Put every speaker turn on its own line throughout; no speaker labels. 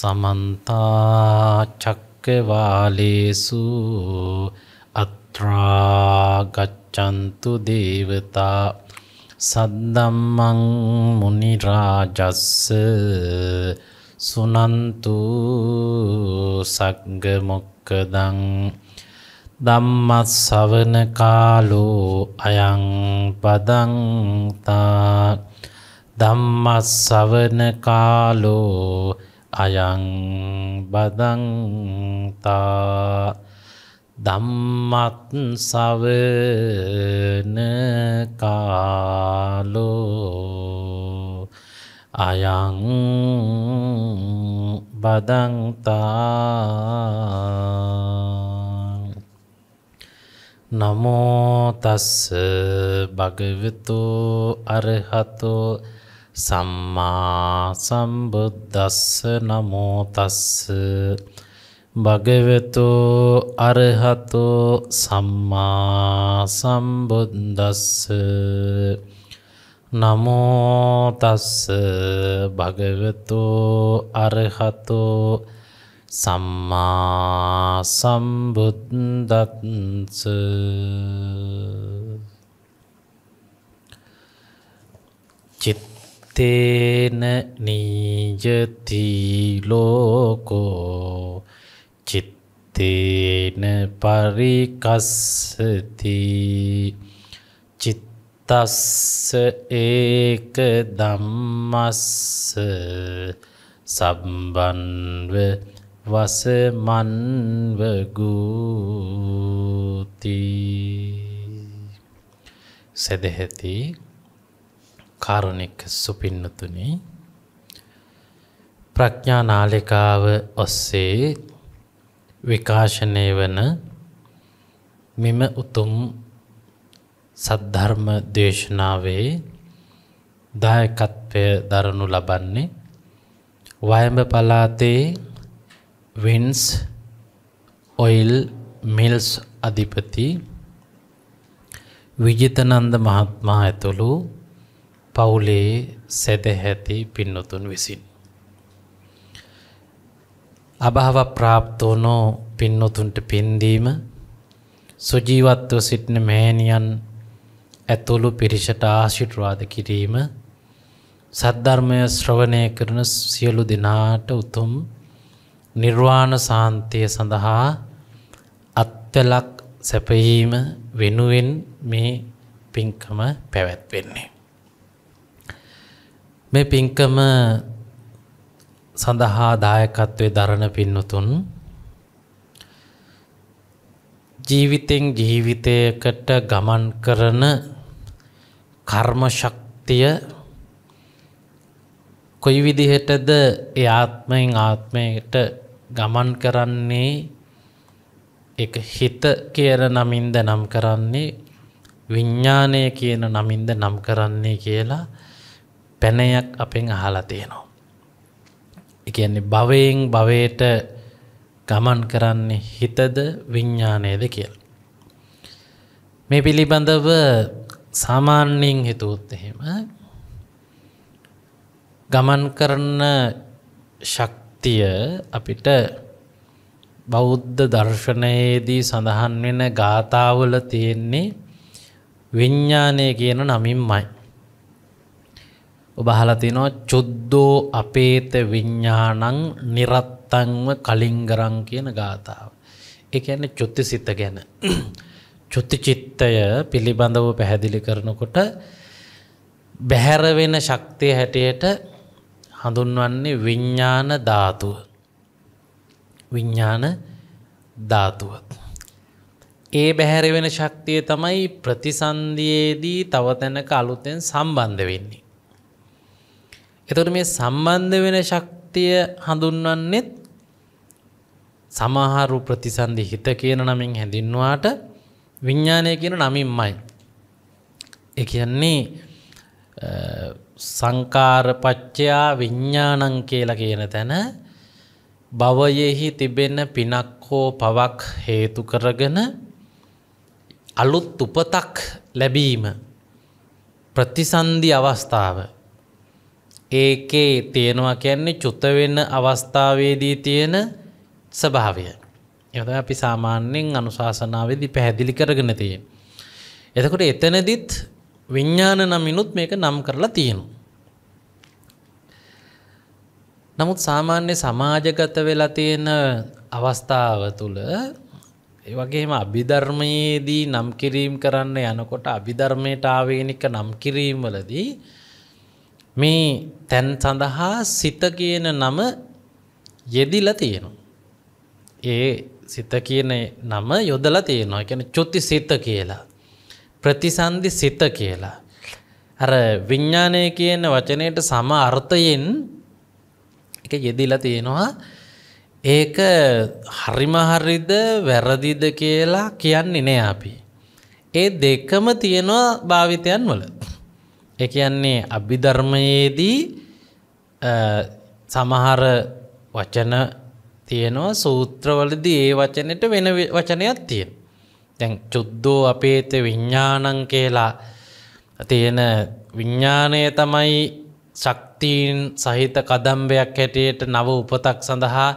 සමන්තා චක්කවාලේසු අත්‍රාගච්චන්තු දේවතා සද්දම්මං මුනිරාජස්ස සුනන්තු සග්ගමොක්කදං ධම්මස්සවන කාලෝ අයං පදන්තා ධම්මස්සවන කාලෝ අයං බදන්තා ධම්මත් සවන කාලෝ අයං බදන්තා නමෝතස්ස භගවතු අරහතෝ සම්මා සම්බුද්දස්ස නමෝතස්ස භගවතු අරහතෝ සම්මා සම්බුද්දස්ස. නමෝතස්ස භගවතු අරහතෝ සම්මා සම්බුද්දත්ස චිත්තේන නීජති ලෝකෝ චිත්තේන පරිකස්සති. චිත්තස්ස ඒක දම්මස්ස සම්බන්ව වසමන්වගූති සැදැහැති කාරුණික සුපින්නතුනි. ප්‍රඥා නාලිකාව ඔස්සේ විකාශනය වන මෙම උතුම් සද්ධර්ම දේශනාවේ දායකත්වය දරනු ලබන්නේ වයඹ පලාතේ වින්ස් ඔයිල් මිල්ස් අධිපති විජිතනන්ද මහත්මා ඇතුළු පවුලේ සැදැහැති පින්නතුන් විසින්. අභාව ප්‍රාප්තෝනෝ පින්නොතුන්ට පින්දීම සුජීවත්ව සිටින මෑණියන් ඇතුළු පිරිසට ආශිර්වාද කිරීම සද්ධර්මය ශ්‍රවණය කරන සියලු දෙනාට උතුම් නිර්වාණ සාන්තිය සඳහා අත්වලක් සැපයීම වෙනුවෙන් මේ පින්කම පැවැත්වෙන්නේ. මේ පින්කම සඳහා දායකත්වය දරණ පින්නතුන් ජීවිතෙන් ජීවිතයකට ගමන් කරන කර්ම ශක්තිය කොයි විදිහටද ඒ ආත්මයෙන් ආත්මයට ගමන් කරන්නේ? එක හිත කියන නමින්ද නම් කරන්නේ? විඤ්ඥානය කියන නමින්ද නම් කරන්නේ කියලා පැනයක් අපෙන් අහලා තියෙනවා. එකන්නේ භවයෙන් භවයට ගමන් කරන්නේ හිතද විඤ්ඥානයද කියල්. මේ පිළිබඳව සාමාන්‍යයෙන් හිතුවොත් එහෙම ගමන් කරන ශක්තිය අපිට බෞද්ධ දර්ශනයේදී සඳහන් වෙන ගාථාවල තියෙන්නේ විඤ්ඥානය කියන නමින්මයි. ඔබහලතිනවා චුද්දෝ අපේත විඤ්ඥානං නිරත්තංව කලින්ගරං කියන ගාථාව. එක ඇන්න චුත්ති සිත ගැන. චුත්ති චිත්තය පිළිබඳව පැහැදිලි කරනකොට බැහැරවෙන ශක්තිය හැටියට හඳුන්වන්නේ විඤ්ඥාන ධාතුව. විඤ්ඥාන ධාතුව. ඒ බැහැරවෙන ශක්තිය තමයි ප්‍රතිසන්දියේදී තව තැනක අලුතෙන් සම්බන්ධ වෙන්නේ. එතොට මේ සම්බන්ධ වෙන ශක්තිය හඳුන්වන්නෙත් සමහරු ප්‍රතිසන්ධි හිත කියන නමින් හැඳින්වාට විඤ්ඥානය කියන නමින්මයි. එකන්නේ සංකාරපච්චයා විඤ්ඥානං කියලා කියන තැන භවයෙහි තිබෙන පිනක් හෝ පවක් හේතු කරගෙන අලුත් උපතක් ලැබීම ප්‍රතිසන්ධි අවස්ථාව ඒකේ තියෙනවා කියන්නේ චුත වෙන අවස්ථාවේදී තියෙන ස්වභාවය. ඒක තමයි අපි සාමාන්‍යයෙන් අනුශාසනාවේදී පැහැදිලි කරගෙන තියෙන්නේ. එතකොට එතනදිත් විඥාන නමිනුත් මේක නම් කරලා තියෙනවා. නමුත් සාමාන්‍ය සමාජගත වෙලා තියෙන අවස්ථාව තුළ ඒ වගේම අභිධර්මයේදී නම් කිරීම කරන්න යනකොට අභිධර්මයට ආවේනික නම් කිරීම වලදී මේ තැන් සඳහා සිත කියන නම යෙදිලා තියෙනවා. ඒ සිත කියන නම යොදලා තියෙනවා. කියන්නේ චුති සිත කියලා. ප්‍රතිසන්දි සිත කියලා. අර විඥානය කියන වචනයට සම අර්ථයෙන් එක යෙදිලා තියෙනවා. ඒක හරිම හරිද වැරදිද කියලා කියන්නේ නෑ අපි. ඒ දෙකම තියෙනවා භාවිතයන් වල. ඒ කියන්නේ අභිධර්මයේදී සමහර වචන තියෙනවා සූත්‍රවලදී ඒ වචනෙට වෙන වචනයක් තියෙන. දැන් චුද්දෝ අපේත විඤ්ඥානං කියලා තියෙන විඤ්ඥානය තමයි ශක්තිීන් සහිත කදම්බයක් හැටියට නව උපතක් සඳහා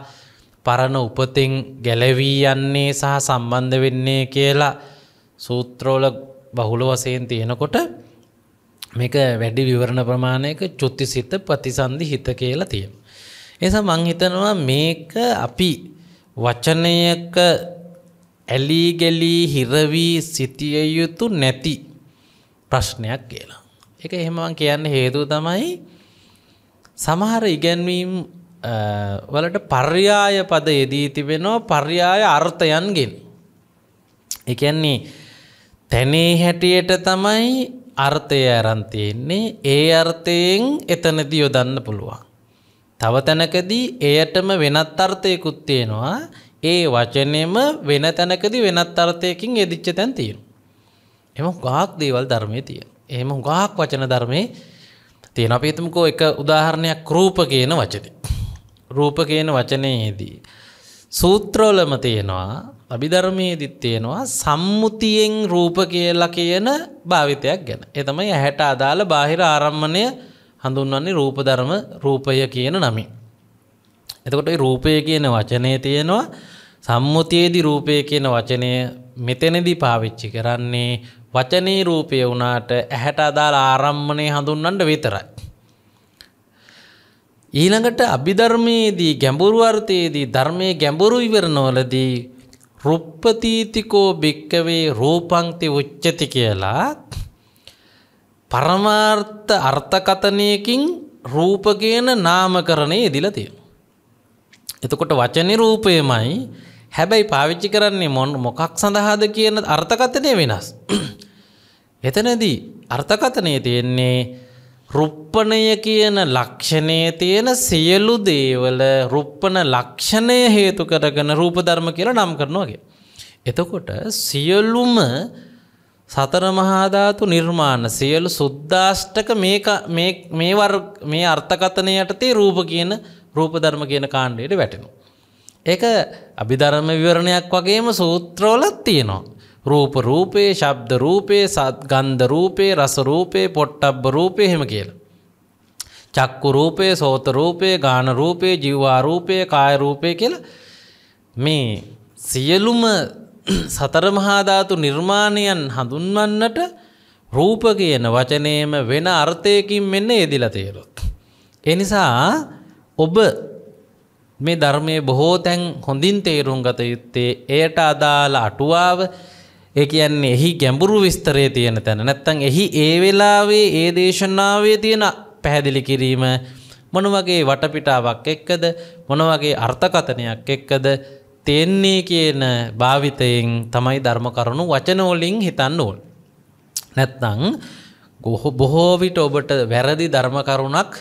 පරණ උපතින් ගැලවී යන්නේ සහ සම්බන්ධ වෙන්නේ කියලා සූත්‍රෝල බහුල වසයෙන් තියෙනකොට මේක වැඩි විවරණ ප්‍රමාණයක චුත්ති සිත ප්‍රතිසන්ධි හිත කියලා තියෙන. එස මං හිතනවා මේක අපි වචනයක ඇලී ගැලී හිරවී සිටිය යුතු නැති ප්‍රශ්නයක් කියලා. එක එහෙමවන් කියන්න හේතුව තමයි සමහර ඉගැන්වීම් වලට පර්යාය පද යෙදී තිබෙනවා පර්යාය අර්ථයන්ගෙන්. එකන්නේ තැනේ හැටියට තමයි අර්ථය ඇරන්තියෙන්නේ ඒ අර්ථයෙන් එතනති යොදන්න පුළුවන්. තව තැනකදී එයටම වෙනත් අර්ථයකුත් තියෙනවා ඒ වචනයම වෙන තැනකදී වෙනත් අර්ථයකින් එදිච්ච තැන් තියෙන. එම ගාක් දේවල් ධර්මය තියෙන. එහෙම ගාක් වචන ධර්මය තියෙන අපේතුමකෝ එක උදාහරණයක් රූප කියන වචන. රූප කියන වචනයේදී. සූත්‍රෝලම තියෙනවා අභිධර්මයේදිත් තියෙනවා සම්මුතියෙන් රූප කියලා කියන භාවිතයක් ගැන. ඒ තමයි ඇහැට අදාළ බාහිර ආරම්මණය හඳුන්වන්නේ රූප ධර්ම රූපය කියන නමින්. එතකොට රූපය කියන වචනය තියෙනවා සම්මුතියේදි රූපය කියන වචනය මෙතැනදී පාවිච්චි කරන්නේ වචනී රූපය වුණාට ඇහැට අදාළ ආරම්මණය හඳුන්වන්න විතරයි. ඊළඟට අභිධර්මයේදී ගැඹුරු අර්ථයේදී ධර්මයේ ගැඹුරු විවරණවලදී රුප්පතීතිකෝ භික්කවේ රූපංක්ති උච්චති කියලා පරමාර්ථ අර්ථකතනයකින් රූප කියන නාමකරණය යෙදිලා තියෙනවා. එතකොට වචනේ රූපයමයි හැබැයි පාවිච්චි කරන්නේ මොන මොකක් සඳහාද කියන අර්ථකථනය වෙනස්. එතනදී අර්ථකථනය තියෙන්නේ රුප්පණය කියන ලක්ෂණය තියෙන සියලු දේවල රුප්පන ලක්ෂණය හේතු කරගෙන රූප ධර්ම කියලා නම් කරනවාගේ. එතකොට සියලුම සතර මහාධාතු නිර්මාණ සියලු සුද්දාෂ්ටක මේ මේ අර්ථකථනය යටතේ රූප කියන රූප ධර්ම කියන කාණ්ඩයට වැටෙනු. ඒක අභිධර්ම විවරණයක් වගේම සූත්‍රෝලත් තියෙනවා. රූප රූපේ ශබ්ද රූපේ සත්ගන්ධ රූපේ රස රූපේ පොට්ටබ්බ රූපේ හෙම කියලා. චක්කු රූපේ සෝත රූපේ ගාන රූපේ ජීවා රූපය කාය රූපය කියලා මේ සියලුම සතර මහාධාතු නිර්මාණයන් හඳුන්වන්නට රූප කියන වචනයම වෙන අර්ථයකින් මෙන්න යෙදිලා තේරොත්. එනිසා ඔබ මේ ධර්මයේ බොහෝ තැන් හොඳින් තේරුම් ගත යුත්තේ එයට අදාළ අටුවාව ඒ කියන්නේ එහි ගැඹුරු විස්තරය තියෙන තැන නැත්තම් එහි ඒ වෙලාවේ ඒ දේශනාවේ තියෙන පැහැදිලි කිරීම මොන වගේ වටපිටාවක් එක්කද මොන වගේ අර්ථකථනයක් එක්කද තෙන්නේ කියන භාවිතයෙන් තමයි ධර්ම කරුණු වචන වලින් හිතන්න ඕන. නැත්නම් බොහෝ විට ඔබට වැරදි ධර්ම කරුණක්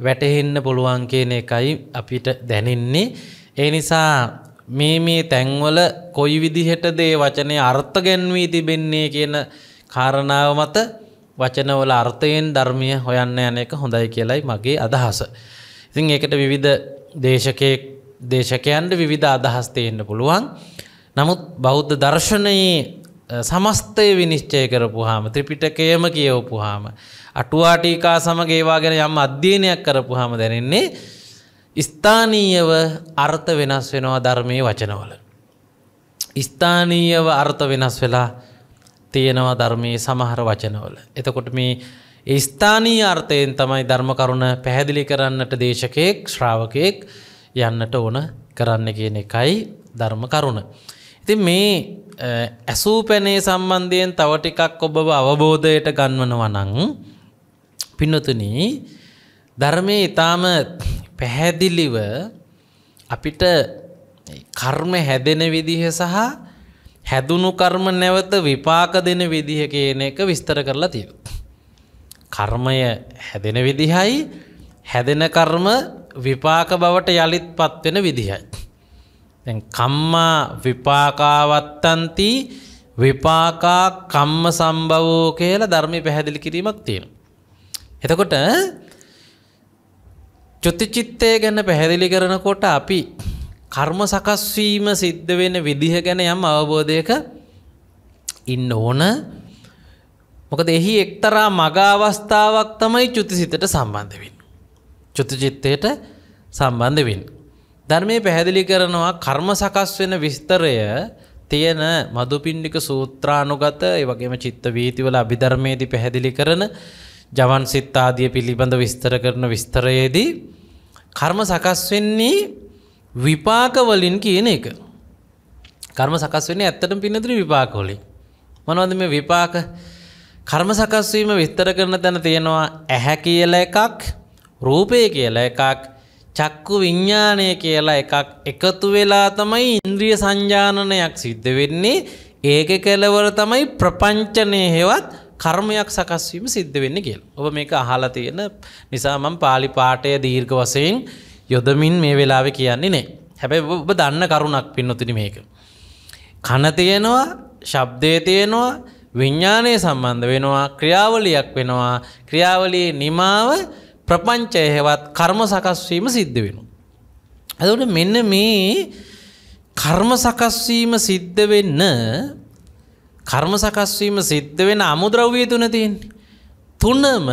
වැටහෙන්න පුළුවන් කියන එකයි අපිට දැනෙන්නේ. ඒ නිසා මේ මේ තැන්වල කොයි විදිහටද ඒ වචනය අර්ථ ගැන්වී තිබෙන්නේ කියන කාරණාව මත වචනවල අර්ථයෙන් ධර්මය හොයන්න යන එක හොඳයි කියලයි මගේ අදහස. ඉතින් ඒකට විවිධ දේශකයෙක් දේශකයන්ට විවිධ අදහස් තියෙන්න පුළුවන්. නමුත් බෞද්ධ දර්ශනයේ සමස්තය විනිශ්චය කරපුහාම ත්‍රිපිටකයම කියවපුහාම අටුවාටීකා සමග ඒවා ගැන යම් අධ්‍යයනයක් කරපුහම දැනෙන්නේ ස්ථානීයව අර්ථ වෙනස් වෙනවා ධර්මයේ වචනවල. ස්ථානීයව අර්ථ වෙනස් වෙලා තියෙනවා ධර්මයේ සමහර වචනවල. එතකොට මේ ස්ථානීය අර්ථයෙන් තමයි ධර්ම කරුණ පැහැදිලි කරන්නට දේශකයෙක් ශ්‍රාවකයෙක් යන්නට ඕන කරන්න කියන එකයි ධර්ම කරුණ. ඉතින් මේ ඇසූ පැනේ සම්බන්ධයෙන් තව ටිකක් ඔබව අවබෝධයට ගන්වනවා නම් පින්නතුනි ධර්මයේ ඊටාම පැහැදිලිව අපිට කර්ම හැදෙන විදිහ සහ හැදුණු කර්ම නැවත විපාක දෙන විදිහ කියන එක විස්තර කරලා තියෙනවා. කර්මය හැදෙන විදිහයි හැදෙන කර්ම විපාක බවට යළිත් පත්වෙන විදිහයි. දැන් කම්මා විපාකාවත්තන්ති විපාකා කම්ම සම්භවෝ කියලා ධර්මය පැහැදිලි කිරීමක් තියෙනවා. එතකොට චුතිචිත්තය ගැන පැහැදිලි කරනකොට අපි කර්ම සකස්වීම සිද්ධ වෙන විදිහ ගැන යම් අවබෝධයක ඉන්න ඕන මොකද එහි එක්තරා මග අවස්ථාවක් තමයි චුතිසිතට සම්බන්ධ වෙන්න. චුතිචිත්තයට සම්බන්ධ වෙන්න. ධර්මය පැහැදිලි කරනවා කර්ම සකස් වෙන විස්තරය තියෙන මදුපින්ඩික සූත්‍රානුගත ඒ වගේම චිත්ත වීතිවල අභිධර්මයේදී පැහැදිලි කරන ජවන් සිත් ආදිය පිළිබඳ විස්තර කරන විස්තරයේදී කර්ම සකස් වෙන්නේ විපාක වලින් කියන එක. කර්ම සකස් වෙන්නේ ඇත්තටම පින්නතුනි විපාක වලින්. මොනවද මේ විපාක? කර්ම සකස් වීම විස්තර කරන තැන තියෙනවා ඇහැ කියලා එකක්, රූපය කියලා එකක්, චක්කු විඤ්ඥානය කියලා එකක් එකතු වෙලා තමයි ඉන්ද්‍රිය සංජානනයක් සිද්ධ වෙන්නේ ඒක කෙලවර තමයි ප්‍රපංචනය හෙවත් කර්මයක් සකස්වීම සිද්ධ වෙන්න කියල් ඔබ මේක අහලා තියෙන නිසා මම පාලි පාටය දීර්ඝ වසයෙන් යොදමින් මේ වෙලාව කියන්නේ නෑ හැබැයි ඔබ දන්න කරුණක් පින්නොතින මේක. කන තියෙනවා ශබ්දය තියෙනවා විඤ්ඥානය සම්බන්ධ වෙනවා ක්‍රියාවලියක් වෙනවා ක්‍රියාවලයේ නිමාව ප්‍රපංචය හෙවත් කර්ම සකස්වීම සිද්ධ වෙන. ඇදට මෙන්න මේ කර්ම සකස්වීම සිද්ධ වෙන්න කර්ම සකස්වීම සිද්ධ වෙන අමුද්‍රව්‍ය තුන තියෙන්නේ. තුනම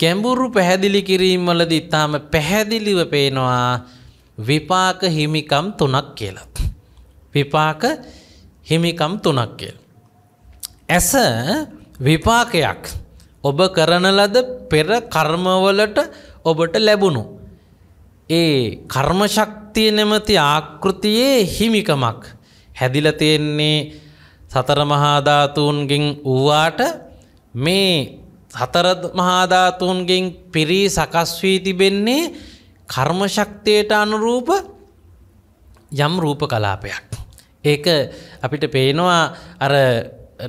කැඹුරු පැහැදිලි කිරීම්වලද ඉතාම පැහැදිලිව පේනවා විපාක හිමිකම් තුනක් කියලත්. විපාක හිමිකම් තුනක් කියල. ඇස විපාකයක් ඔබ කරන ලද පෙර කර්මවලට ඔබට ලැබුණු. ඒ කර්මශක්තිය නැමති ආකෘතියේ හිමිකමක් හැදිල තියෙන්නේ සතර මහාධාතුන්ගෙන් වූවාට මේ සතර මහාධාතුන්ගෙන් පිරී සකස් වී තිබෙන්නේ කර්මශක්තියට අනුරූප යම් රූප කලාපයක්. ඒක අපිට පේනවා අර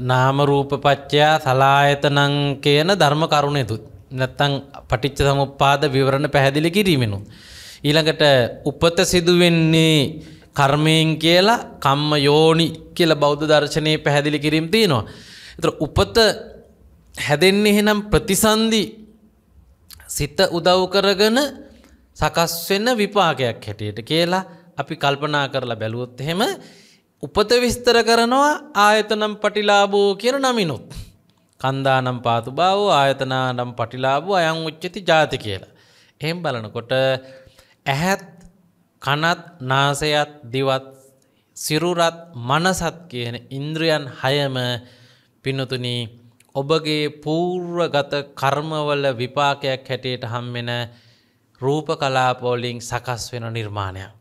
නාමරූපපච්චයා සලායතනං කියන ධර්ම කරුණෙතුත් නැත්තං පටිච්ච සමුප්පාද විවරණ පැහැදිලි කිරීමෙනු. ඊළඟට උපත සිදුවෙන්නේ කර්මයෙන් කියලා කම්ම යෝනි කියල බෞද්ධ දර්ශනය පැහැදිලි කිරීම තියෙනවා. එතර උපත හැදෙන්නේ එහෙනම් ප්‍රතිසන්දි සිත උදව් කරගන සකස් වෙන්න විපාකයක් හැටියට කියලා අපි කල්පනා කරලා බැලුවොත් එහෙම උපත විස්තර කරනවා ආයතනම් පටිලාබෝ කියන නමිනුත්. කන්දානම් පාතු බව ආයතනානම් පටිලාබෝ අයං උච්චති ජාති කියලා. එහෙම බලනකොට ඇහැත් කනත් නාසයත් දිවත් සිරුරත් මනසත් කියන ඉන්ද්‍රියන් හයම පින්නතුනී ඔබගේ පූර්වගත කර්මවල විපාකයක් හැටියට හම්වෙන රූප කලාපෝලිං සකස් වෙන නිර්මාණයක්.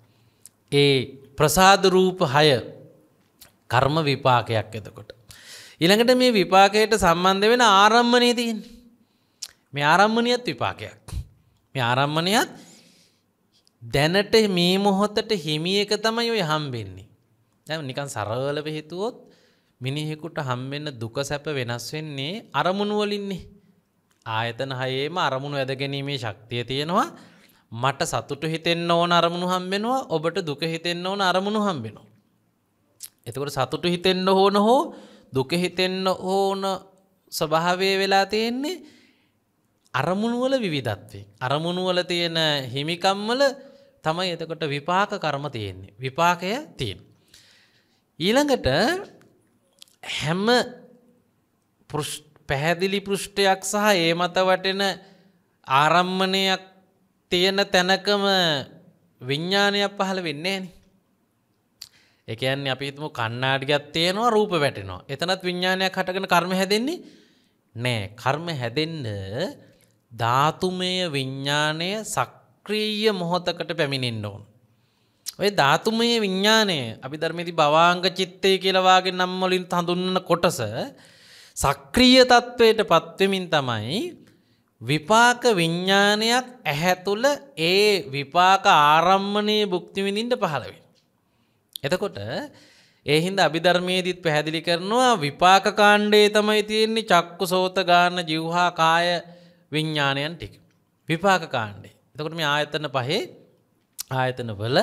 ඒ ප්‍රසාද රූප හය කර්ම විපාකයක් එතකොට. ඉළඟට මේ විපාකයට සම්බන්ධ වෙන ආරම්මණය තියෙන් මේ ආරම්මණයත් විපාකයක්. මේ ආරම්මණයත් දැනට මේ මොහොතට හිමිය එක තමයි ඔය හම්බෙන්නේ. දැ නිකන් සරවලව හිතුවොත් මිනිහෙකුට හම්බෙන්න දුක සැප වෙනස් වෙන්නේ අරමුණුවලින්නේ. ආයතන හයේම අරමුණු ඇදගැනීමේ ශක්තිය තියෙනවා මට සතුට හිතෙන්න ඕන අරමුණු හම්බෙනවා ඔබට දුක හිතෙන්න ඕන අරමුණු හම්බෙනවා. එතකොට සතුටු හිතෙන්න ඕන හෝ දුක හිතෙන්න ඕන ස්වභාවය වෙලා තියෙන්නේ අරමුණුවල විවිධත්වේ. අරමුණුවල තියෙන හිමිකම්වල තමයි එතකොට විපාක කර්ම තියෙන්නේ. විපාකය තියෙන. ඊළඟට හැම පැහැදිලි පෘෂ්ඨයක් සහ ඒ මත වටෙන ආරම්මණයක් තියෙන තැනකම විඤ්ඥානයක් පහළ වෙන්නේ න. එකයන් අපිතුම කන්නාඩිගත් තියෙනවා රූප වැටෙනවා එතනත් විඤ්ඥානයක් හටගෙන කර්ම හැදෙන්නේ නෑ කර්ම හැදෙන්ඩ ධාතුමය විඤ්ඥානය සක්‍රීය මොහොතකට පැමිණෙන්න්න ඕන්. ඔය ධාතුමය විඤ්ඥානය අපි ධර්මති භවාංග චිත්තය කියලවාගේ නම්මොලින් හඳුන්න කොටස සක්‍රීය තත්ත්වයට පත්වමින් තමයි විපාක විඤ්ඥානයක් ඇහැතුළ ඒ විපාක ආරම්මණය බුක්තිවිඳින්ට පහළවෙන්. එතකොට ඒහින්ද අභිධර්මයේදීත් පැහැදිලි කරනවා විපාක කාණ්ඩේ තමයි තියෙන්නේ චක්කු සෝත ගාන ජිව්හා කාය විඤ්ඥානයන් ටික. විපාක කාණ්ඩේ. එතකොට මේ ආයතන පහේ ආයතන වල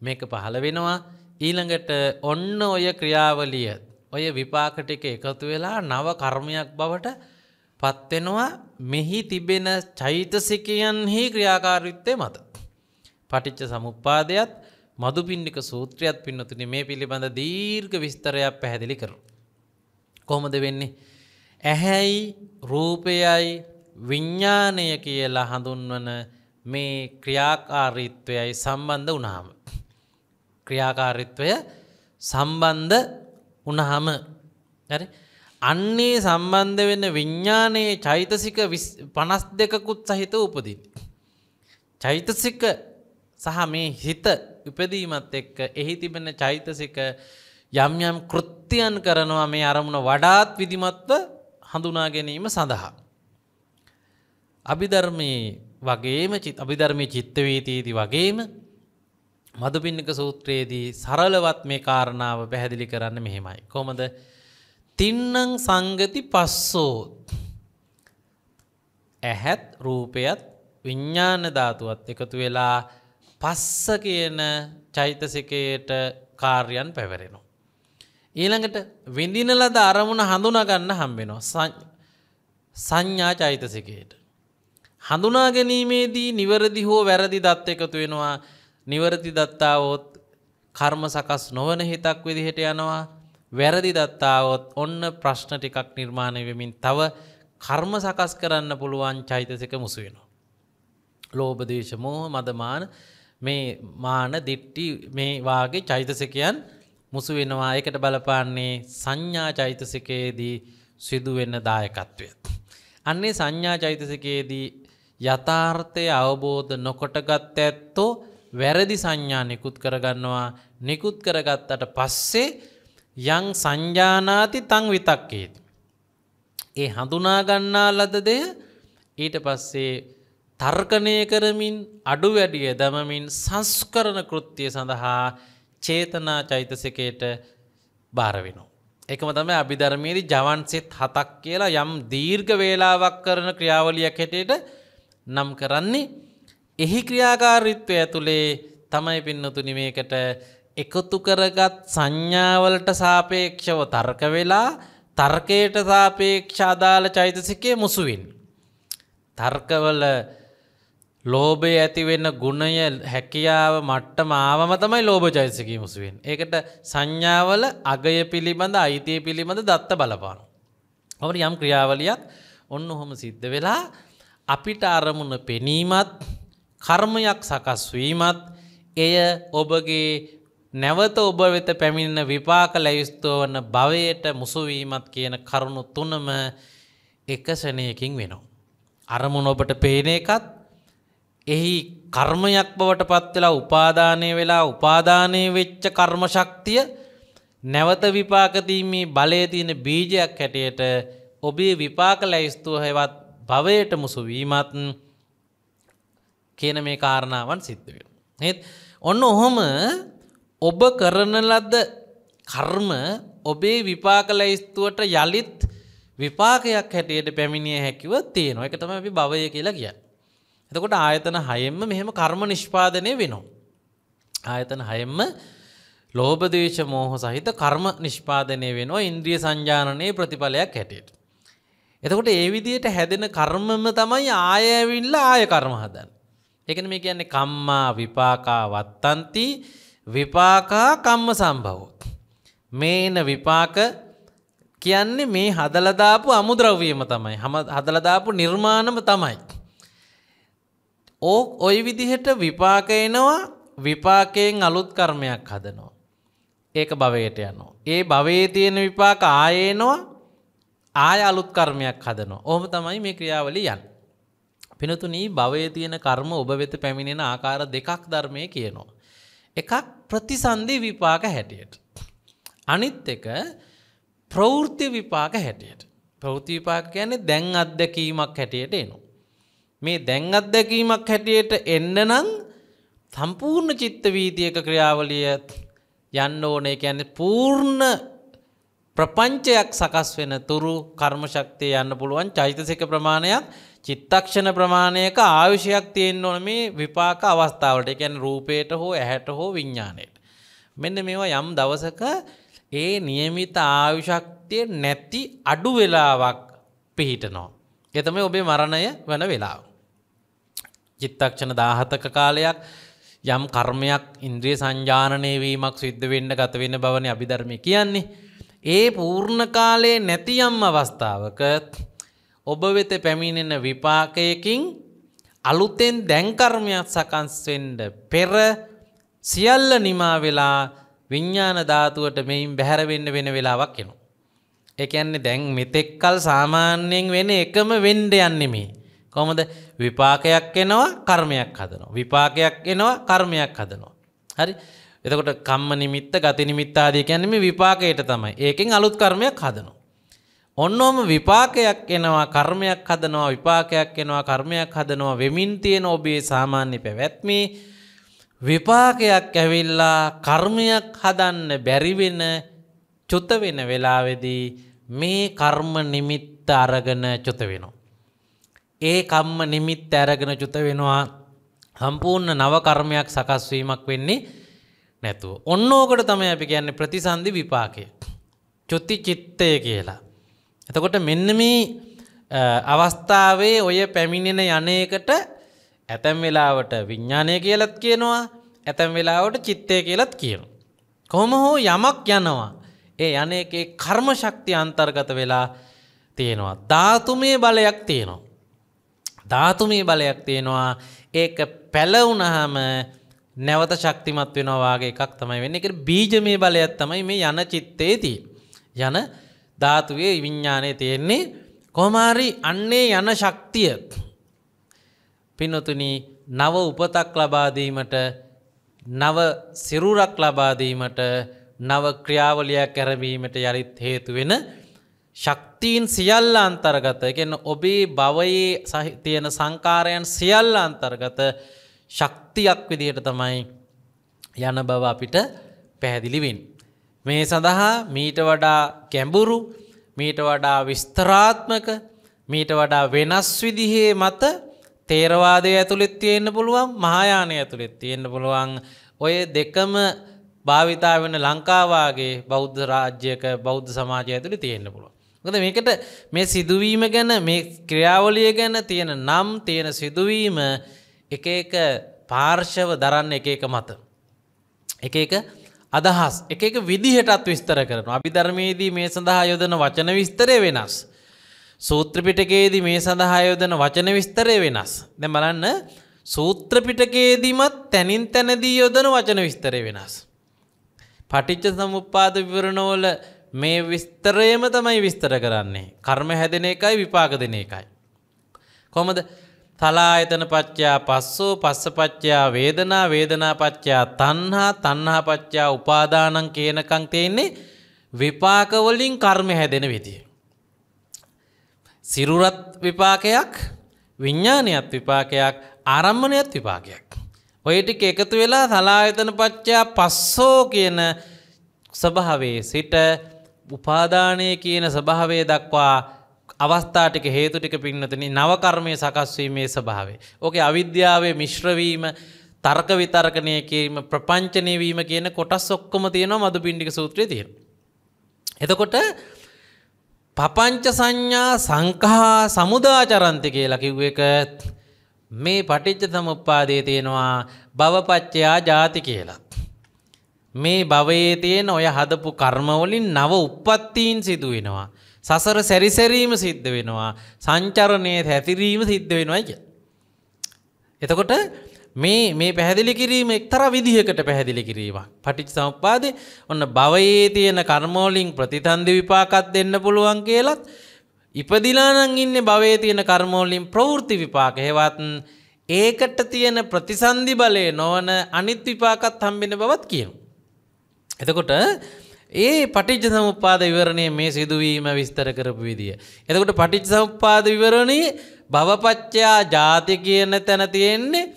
මේක පහළ වෙනවා ඊළඟට ඔන්න ඔය ක්‍රියාවලිය ඔය විපාක ටික එකතු වෙලා නව කර්මයක් බවට පත්වෙනවා මෙහි තිබෙන චෛතසිකයන්හි ක්‍රියාකාරිත්තය මත. පටිච්ච සමුපාදයත් මදුපින්ඩික සූත්‍රයත් පින්නතුනි මේ පිළිබඳ දීර්ඝ විස්තරයක් පැහැදිලි කරු. කොහොමද වෙන්නේ. ඇහැයි රූපයයි විඤ්ඥානය කියලා හඳුන්වන මේ ක්‍රියාකාරීත්වයයි සම්බන්ධ වනාම. ක්‍රියාකාරිත්වය සම්බන්ධ උනහම ඇරි අන්නේ සම්බන්ධ වෙන්න විඤ්ඥානයේ චෛතසික පනස් දෙකකුත් සහිත උපදින්. චෛතසික සහ මේ හිත උපදීමත් එක්ක එහි තිබෙන චෛතසික යම් යම් කෘත්තියන් කරනවා මේ අරමුණ වඩාත් විදිමත්ව හඳුනා ගැනීම සඳහා. අභිධර්මයේ වගේම චිත් අභිධර්මය චිත්තවීතීති වගේම මදුපින්නක සූත්‍රයේදී සරලවත් මේ කාරණාව පැහැදිලි කරන්න මෙහෙමයි. කොමද තින්නං සංගති පස්සෝත්. ඇහැත් රූපයත් විඤ්ඥාන ධාතුවත් එකතු වෙලා පස්ස කියන චෛතසිකයට කාර්යන් පැවරෙනවා. ඊළඟට විඳින ලද අරමුණ හඳුනගන්න හම්බෙනවා සංඥා චෛතසිකයට. හඳුනා ගැනීමේදී නිවරදි හෝ වැරදි දත් එකතු වෙනවා නිවරදි දත්තාවොත් කර්ම සකස් නොවන හිතක් විදිහට යනවා වැරදි දත්තාවොත් ඔන්න ප්‍රශ්න ටිකක් නිර්මාණය වෙමින් තව කර්ම සකස් කරන්න පුළුවන් චෛතසික මුසු වෙනවා. ලෝබදේශමෝහ මදමාන මේ මාන දිට්ටි මේ වාගේ චෛතසිකයන් මුසු වෙනවා එකට බලපාන්නේ සංඥා චෛතසිකයේදී සිදුවෙන්න දායකත්වය. අන්නේ සංඥා චෛතසිකයේදී යථාර්ථය අවබෝධ නොකොටගත් ඇත්තෝ වැරදි සංඥා නිකුත් කරගන්නවා නිකුත් කරගත්තට පස්සේ යං සංජානාති තං විතක්කේති. ඒ හඳුනාගන්නා ලද දෙය ඊට පස්සේ තර්කණය කරමින් අඩු වැඩිය දමමින් සංස්කරණ කෘත්තිය සඳහා චේතනා චෛතසිකයට භාරවෙනවා. එකම තම අභිධර්මයේදී ජවන්සෙත් හතක් කියලා යම් දීර්ඝ වේලාවක් කරන ක්‍රියාවලියක් හැටියට නම් කරන්නේ එහි ක්‍රියාකාරිත්වය ඇතුළේ තමයි පින්නතුනි මේකට එකතු කරගත් සංඥාවලට සාපේක්ෂව තර්ක වෙලා තර්කයට සාපේක්ෂ අදාළ චෛතසිකය මුසුවින්. තර්කවල ලෝභය ඇතිවෙන්න ගුණය හැකියාව මට්ටම ආවම තමයි ලෝභ චෛතසිකය මුසුවෙන්. ඒකට සංඥාවල අගය පිළිබඳ අයිතිය පිළිබඳ දත්ත බලපාන. ඔබට යම් ක්‍රියාවලියක් ඔන්න ඔහොම සිද්ධ වෙලා අපිට අරමුණ පෙනීමත් කර්මයක් සකස් වීමත් එය ඔබගේ නැවත ඔබ වෙත පැමිණෙන විපාක ලැවිස්තෝ වන භවයට මුසුවීමත් කියන කරුණු තුනම එක ශනයකින් වෙනවා. අරමුණ ඔබට පේන එකත් එහි කර්මයක් බවට පත් වෙලා උපාදානය වෙලා උපාදානය වෙච්ච කර්ම ශක්තිය නැවත විපාකදීමේ බලය තියෙන බීජයක් හැටියට ඔබේ විපාක ලැයිස්තුව හෙවත් භවයට මුසුවීමත් කියන මේ කාරණාවන් සිද්ධ වෙන. ඒත් ඔන්න ඔහොම ඔබ කරන ලද කර්ම ඔබේ විපාක ලැයිස්තුවට යළිත් විපාකයක් හැටියට පැමිණිය හැකිව තියෙනවා. එක තමයි අපි භවය කියලා කියන්නේ. එතකොට ආයතන හයෙන්ම මෙහෙම කර්ම නිෂ්පාදනය වෙනවා. ආයතන හයෙන්ම ලෝභ ද්වේෂ මෝහ සහිත කර්ම නිෂ්පාදනය වෙනවා ඉන්ද්‍රිය සංජානනයේ ප්‍රතිඵලයක් හැටියට. එතකොට ඒ විදිහට හැදෙන කර්මම තමයි ආය ඇවිල්ලා ආය කර්ම හදන්නේ. ඒකනේ මේ කියන්නේ කම්මා විපාකා වත්තන්ති විපාකා කම්ම සම්භවෝ. මේන විපාක කියන්නේ මේ හදලා දාපු අමුද්‍රව්‍යම තමයි. හැම හදලා දාපු නිර්මාණම තමයි. ඕ ওই විදිහට විපාක එනවා විපාකයෙන් අලුත් කර්මයක් හදනවා. ඒක භවයට යනවා. ඒ භවයේ තියෙන විපාක ආයේ එනවා ආය අලුත් කර්මයක් හදනවා. ඔහොම තමයි මේ ක්‍රියාවලිය යන්නේ. පිනතුනී භවයේ තියෙන කර්ම ඔබ වෙත පැමිණෙන ආකාර දෙකක් ධර්මයේ කියනවා. එකක් ප්‍රතිසන්දි විපාක හැටියට. අනිත් එක ප්‍රවෘත්ති විපාක හැටියට. ප්‍රවෘත්ති විපාක කියන්නේ දැන් අත්දැකීමක් හැටියට එනවා. මේ දැන් අත්දැකීමක් හැටියට එන්න නම් සම්පූර්ණ චිත්ත වීතියක ක්‍රියාවලිය යන්න ඕනේ කියන්නේ පූර්ණ ප්‍රපංචයක් සකස් වෙන තුරු කර්ම ශක්තිය යන්න පුළුවන් චෛතසික ප්‍රමාණයක් චිත්තක්ෂණ ප්‍රමාණයක ආයුෂයක් තියෙන්න ඕන මේ විපාක අවස්ථාවලට. ඒ කියන්නේ රූපයට හෝ ඇහැට හෝ විඥාණයට. මෙන්න මේවා යම් දවසක ඒ નિયમિત ආයුෂක්තිය නැති අඩු වෙලාවක් පිහිටනවා. ඒ තමයි ඔබේ මරණය වෙන වෙලාව. චිත්තක්ෂණ 17ක කාලයක් යම් කර්මයක් ඉන්ද්‍රිය සංජානනය වීමක් සිද්ධ වෙන්න ගත වෙන බවනේ අභිධර්මයේ කියන්නේ. ඒ පූර්ණ කාලයේ නැති යම් අවස්ථාවක ඔබ වෙත පැමිණෙන විපාකයකින් අලුතෙන් දැන් කර්මයක් සකස් වෙන්න පෙර සියල්ල නිමා වෙලා විඤ්ඥාන ධාතුවට මෙයින් බැහැර වෙන්න වෙන වෙලාවක් එනවා. ඒ කියන්නේ දැන් මෙතෙක්කල් සාමාන්‍යයෙන් වෙන එකම වෙන්න යන්නේ මේ. කොහොමද විපාකයක් එනවා කර්මයක් හදනවා. විපාකයක් එනවා කර්මයක් හදනවා. හරි? එතකොට කම්ම නිමිත්ත ගති නිමිත්ත ආදී කියන්නේ මේ විපාකයට තමයි. ඒකෙන් අලුත් කර්මයක් හදනවා. ඔන්නෝම විපාකයක් එනවා කර්මයක් හදනවා විපාකයක් එනවා කර්මයක් හදනවා වෙමින් තියෙන ඔබේ සාමාන්‍ය පැවැත්මේ විපාකයක් ඇවිල්ලා කර්මයක් හදන්න බැරි වෙන චුත වෙන වෙලාවේදී මේ කර්ම නිමිත්ත අරගෙන චුත වෙනවා. ඒ කම්ම නිමිත්ත අරගෙන චුත වෙනවා සම්පූර්ණ නව කර්මයක් සකස් වීමක් වෙන්නේ නැතුව. ඔන්න ඕකට තමයි අපි කියන්නේ ප්‍රතිසන්දි විපාකය. චුති චිත්තය කියලා. එතකොට මෙන්න මේ අවස්ථාවේ ඔය පැමිණෙන යනයකට ඇතැම් වෙලාවට විඤ්ඥානය කියලත් කියනවා ඇතැම් වෙලාවට චිත්තය කියලත් කියනු. කොහොම හෝ යමක් යනවා. ඒ යන එකේ කර්ම ශක්ති අන්තර්ගත වෙලා තියෙනවා. ධාතුමේ බලයක් තියෙනවා. ධාතුමේ බලයක් තියෙනවා ඒක පැලවුනහම නැවත ශක්තිමත් වෙනවාගේ එකක් තමයි වෙන්න එක බීජමේ බලයක් තමයි මේ යන චිත්තේදී. යන ධාතුවේ විඤ්ඥානය තියෙන්නේ කොමාරි අන්නේ යන ශක්තිය පිනොතුනි නව උපතක් ලබාදීමට නව සිරුරක් ලබාදීමට නව ක්‍රියාවලයක් ඇරවීමට යරිත් හේතු වෙන ශක්තිීන් සියල්ල අන්තර්ගත එකන්න ඔබේ භවයේ තියෙන සංකාරයන් සියල්ල අන්තර්ගත ශක්තියක් විදිහට තමයි යන බව අපිට පැහැදිලිවෙන්. මේ සඳහා මීට වඩා ගැඹුරු මීට වඩා විස්තරාත්මක මීට වඩා වෙනස් විදිහේ මත තේරවාදය ඇතුළෙත් තියෙන්න්න පුළුවන් මහායානය ඇතුළෙත් තියෙන්න්න පුළුවන් ඔය දෙකම භාවිතා වෙන ලංකාවාගේ බෞද්ධ රාජ්‍යක බෞද්ධ සමාජය ඇතුළි තියෙන්න්න පුළුව. ගද මේකට මේ සිදුවීම ගැන මේ ක්‍රියාවලිය ගැන තියෙන නම් තියෙන සිදුවීම එක එක පාර්ශව දරන්න එක එක මත. එක එක අදහස් එක එක විදිහටත් විස්තර කරන අභිධර්මයේදී මේ සඳහා යොදන වචන විස්තරය වෙනස්. සූත්‍රපිටකයේදී මේ සඳහා යොදන වචන විස්තරය වෙනස්. දැන් බලන්න සූත්‍රපිටකයේදීමත් තැනින් තැනදී යොදන වචන විස්තරය වෙනස්. පටිච්ච සමුප්පාද විවරණවල මේ විස්තරයම තමයි විස්තර කරන්නේ. කර්ම හැදෙන එකයි විපාක දෙන එකයි. කොහොමද තලායතන පච්චා පස්සෝ පස්ස පච්චා වේදනා වේදනා පච්චා තණ්හා තණ්හා පච්චා උපාදානං කියනකම් තියෙන්නේ විපාක වලින් කර්ම හැදෙන විදිය. සිරුරත් විපාකයක් විඥානයත් විපාකයක් ආරම්මණයත් විපාකයක්. ඔය ටික එකතු වෙලා සලායතන පච්චා පස්සෝ කියන ස්වභාවයේ සිට උපාදානය කියන ස්වභාවය දක්වා අවස්ථා ටික හේතු ටික පින්නතනි නවකර්මය සකස්වීමේ ස්වභාවේ. ඕකේ අවිද්‍යාවේ මිශ්‍රවීම තර්ක විතර්කණය කිරීම ප්‍රපංචනය වීම කියන කොටස් ඔක්කොම තියෙනවා මදුපිණ්ඩික සූත්‍රයේ තියෙනවා. එතකොට පපංච සංඥා සංකහා සමුදාචරන්ති කියලා කිව්ව එක මේ පටිච්ච සමුප්පාදයේ තියෙනවා භවපච්චයා ජාති කියලා. මේ භවයේ තියෙන ඔය හදපු කර්මවලින් නව උප්පත්තීන් සිදු වෙනවා. සසර සැරිසැරීම සිද්ධ වෙනවා. සංචරණයේ හැතිරීම සිද්ධ වෙනවා කිය. එතකොට මේ මේ පැහැදිලි කිරීම එක්තරා විදිහකට පැහැදිලි කිරීමක්. පටිච්ච සමුප්පාදේ ඔන්න භවයේ තියෙන කර්මවලින් ප්‍රතිතන්දි විපාකත් දෙන්න පුළුවන් කියලත් ඉපදිලා නම් ඉන්නේ භවයේ තියෙන කර්මවලින් ප්‍රවෘත්ති විපාක. හේවත් ඒකට තියෙන ප්‍රතිසන්දි බලය නොවන අනිත් විපාකත් හම්බෙන බවත් කියනවා. එතකොට ඒ පටිච්ච සමුප්පාද විවරණය මේ සිදුවීම විස්තර කරපු විදිය. එතකොට පටිච්ච සමුප්පාද විවරණයේ භවපච්චයා ජාති කියන තැන තියෙන්නේ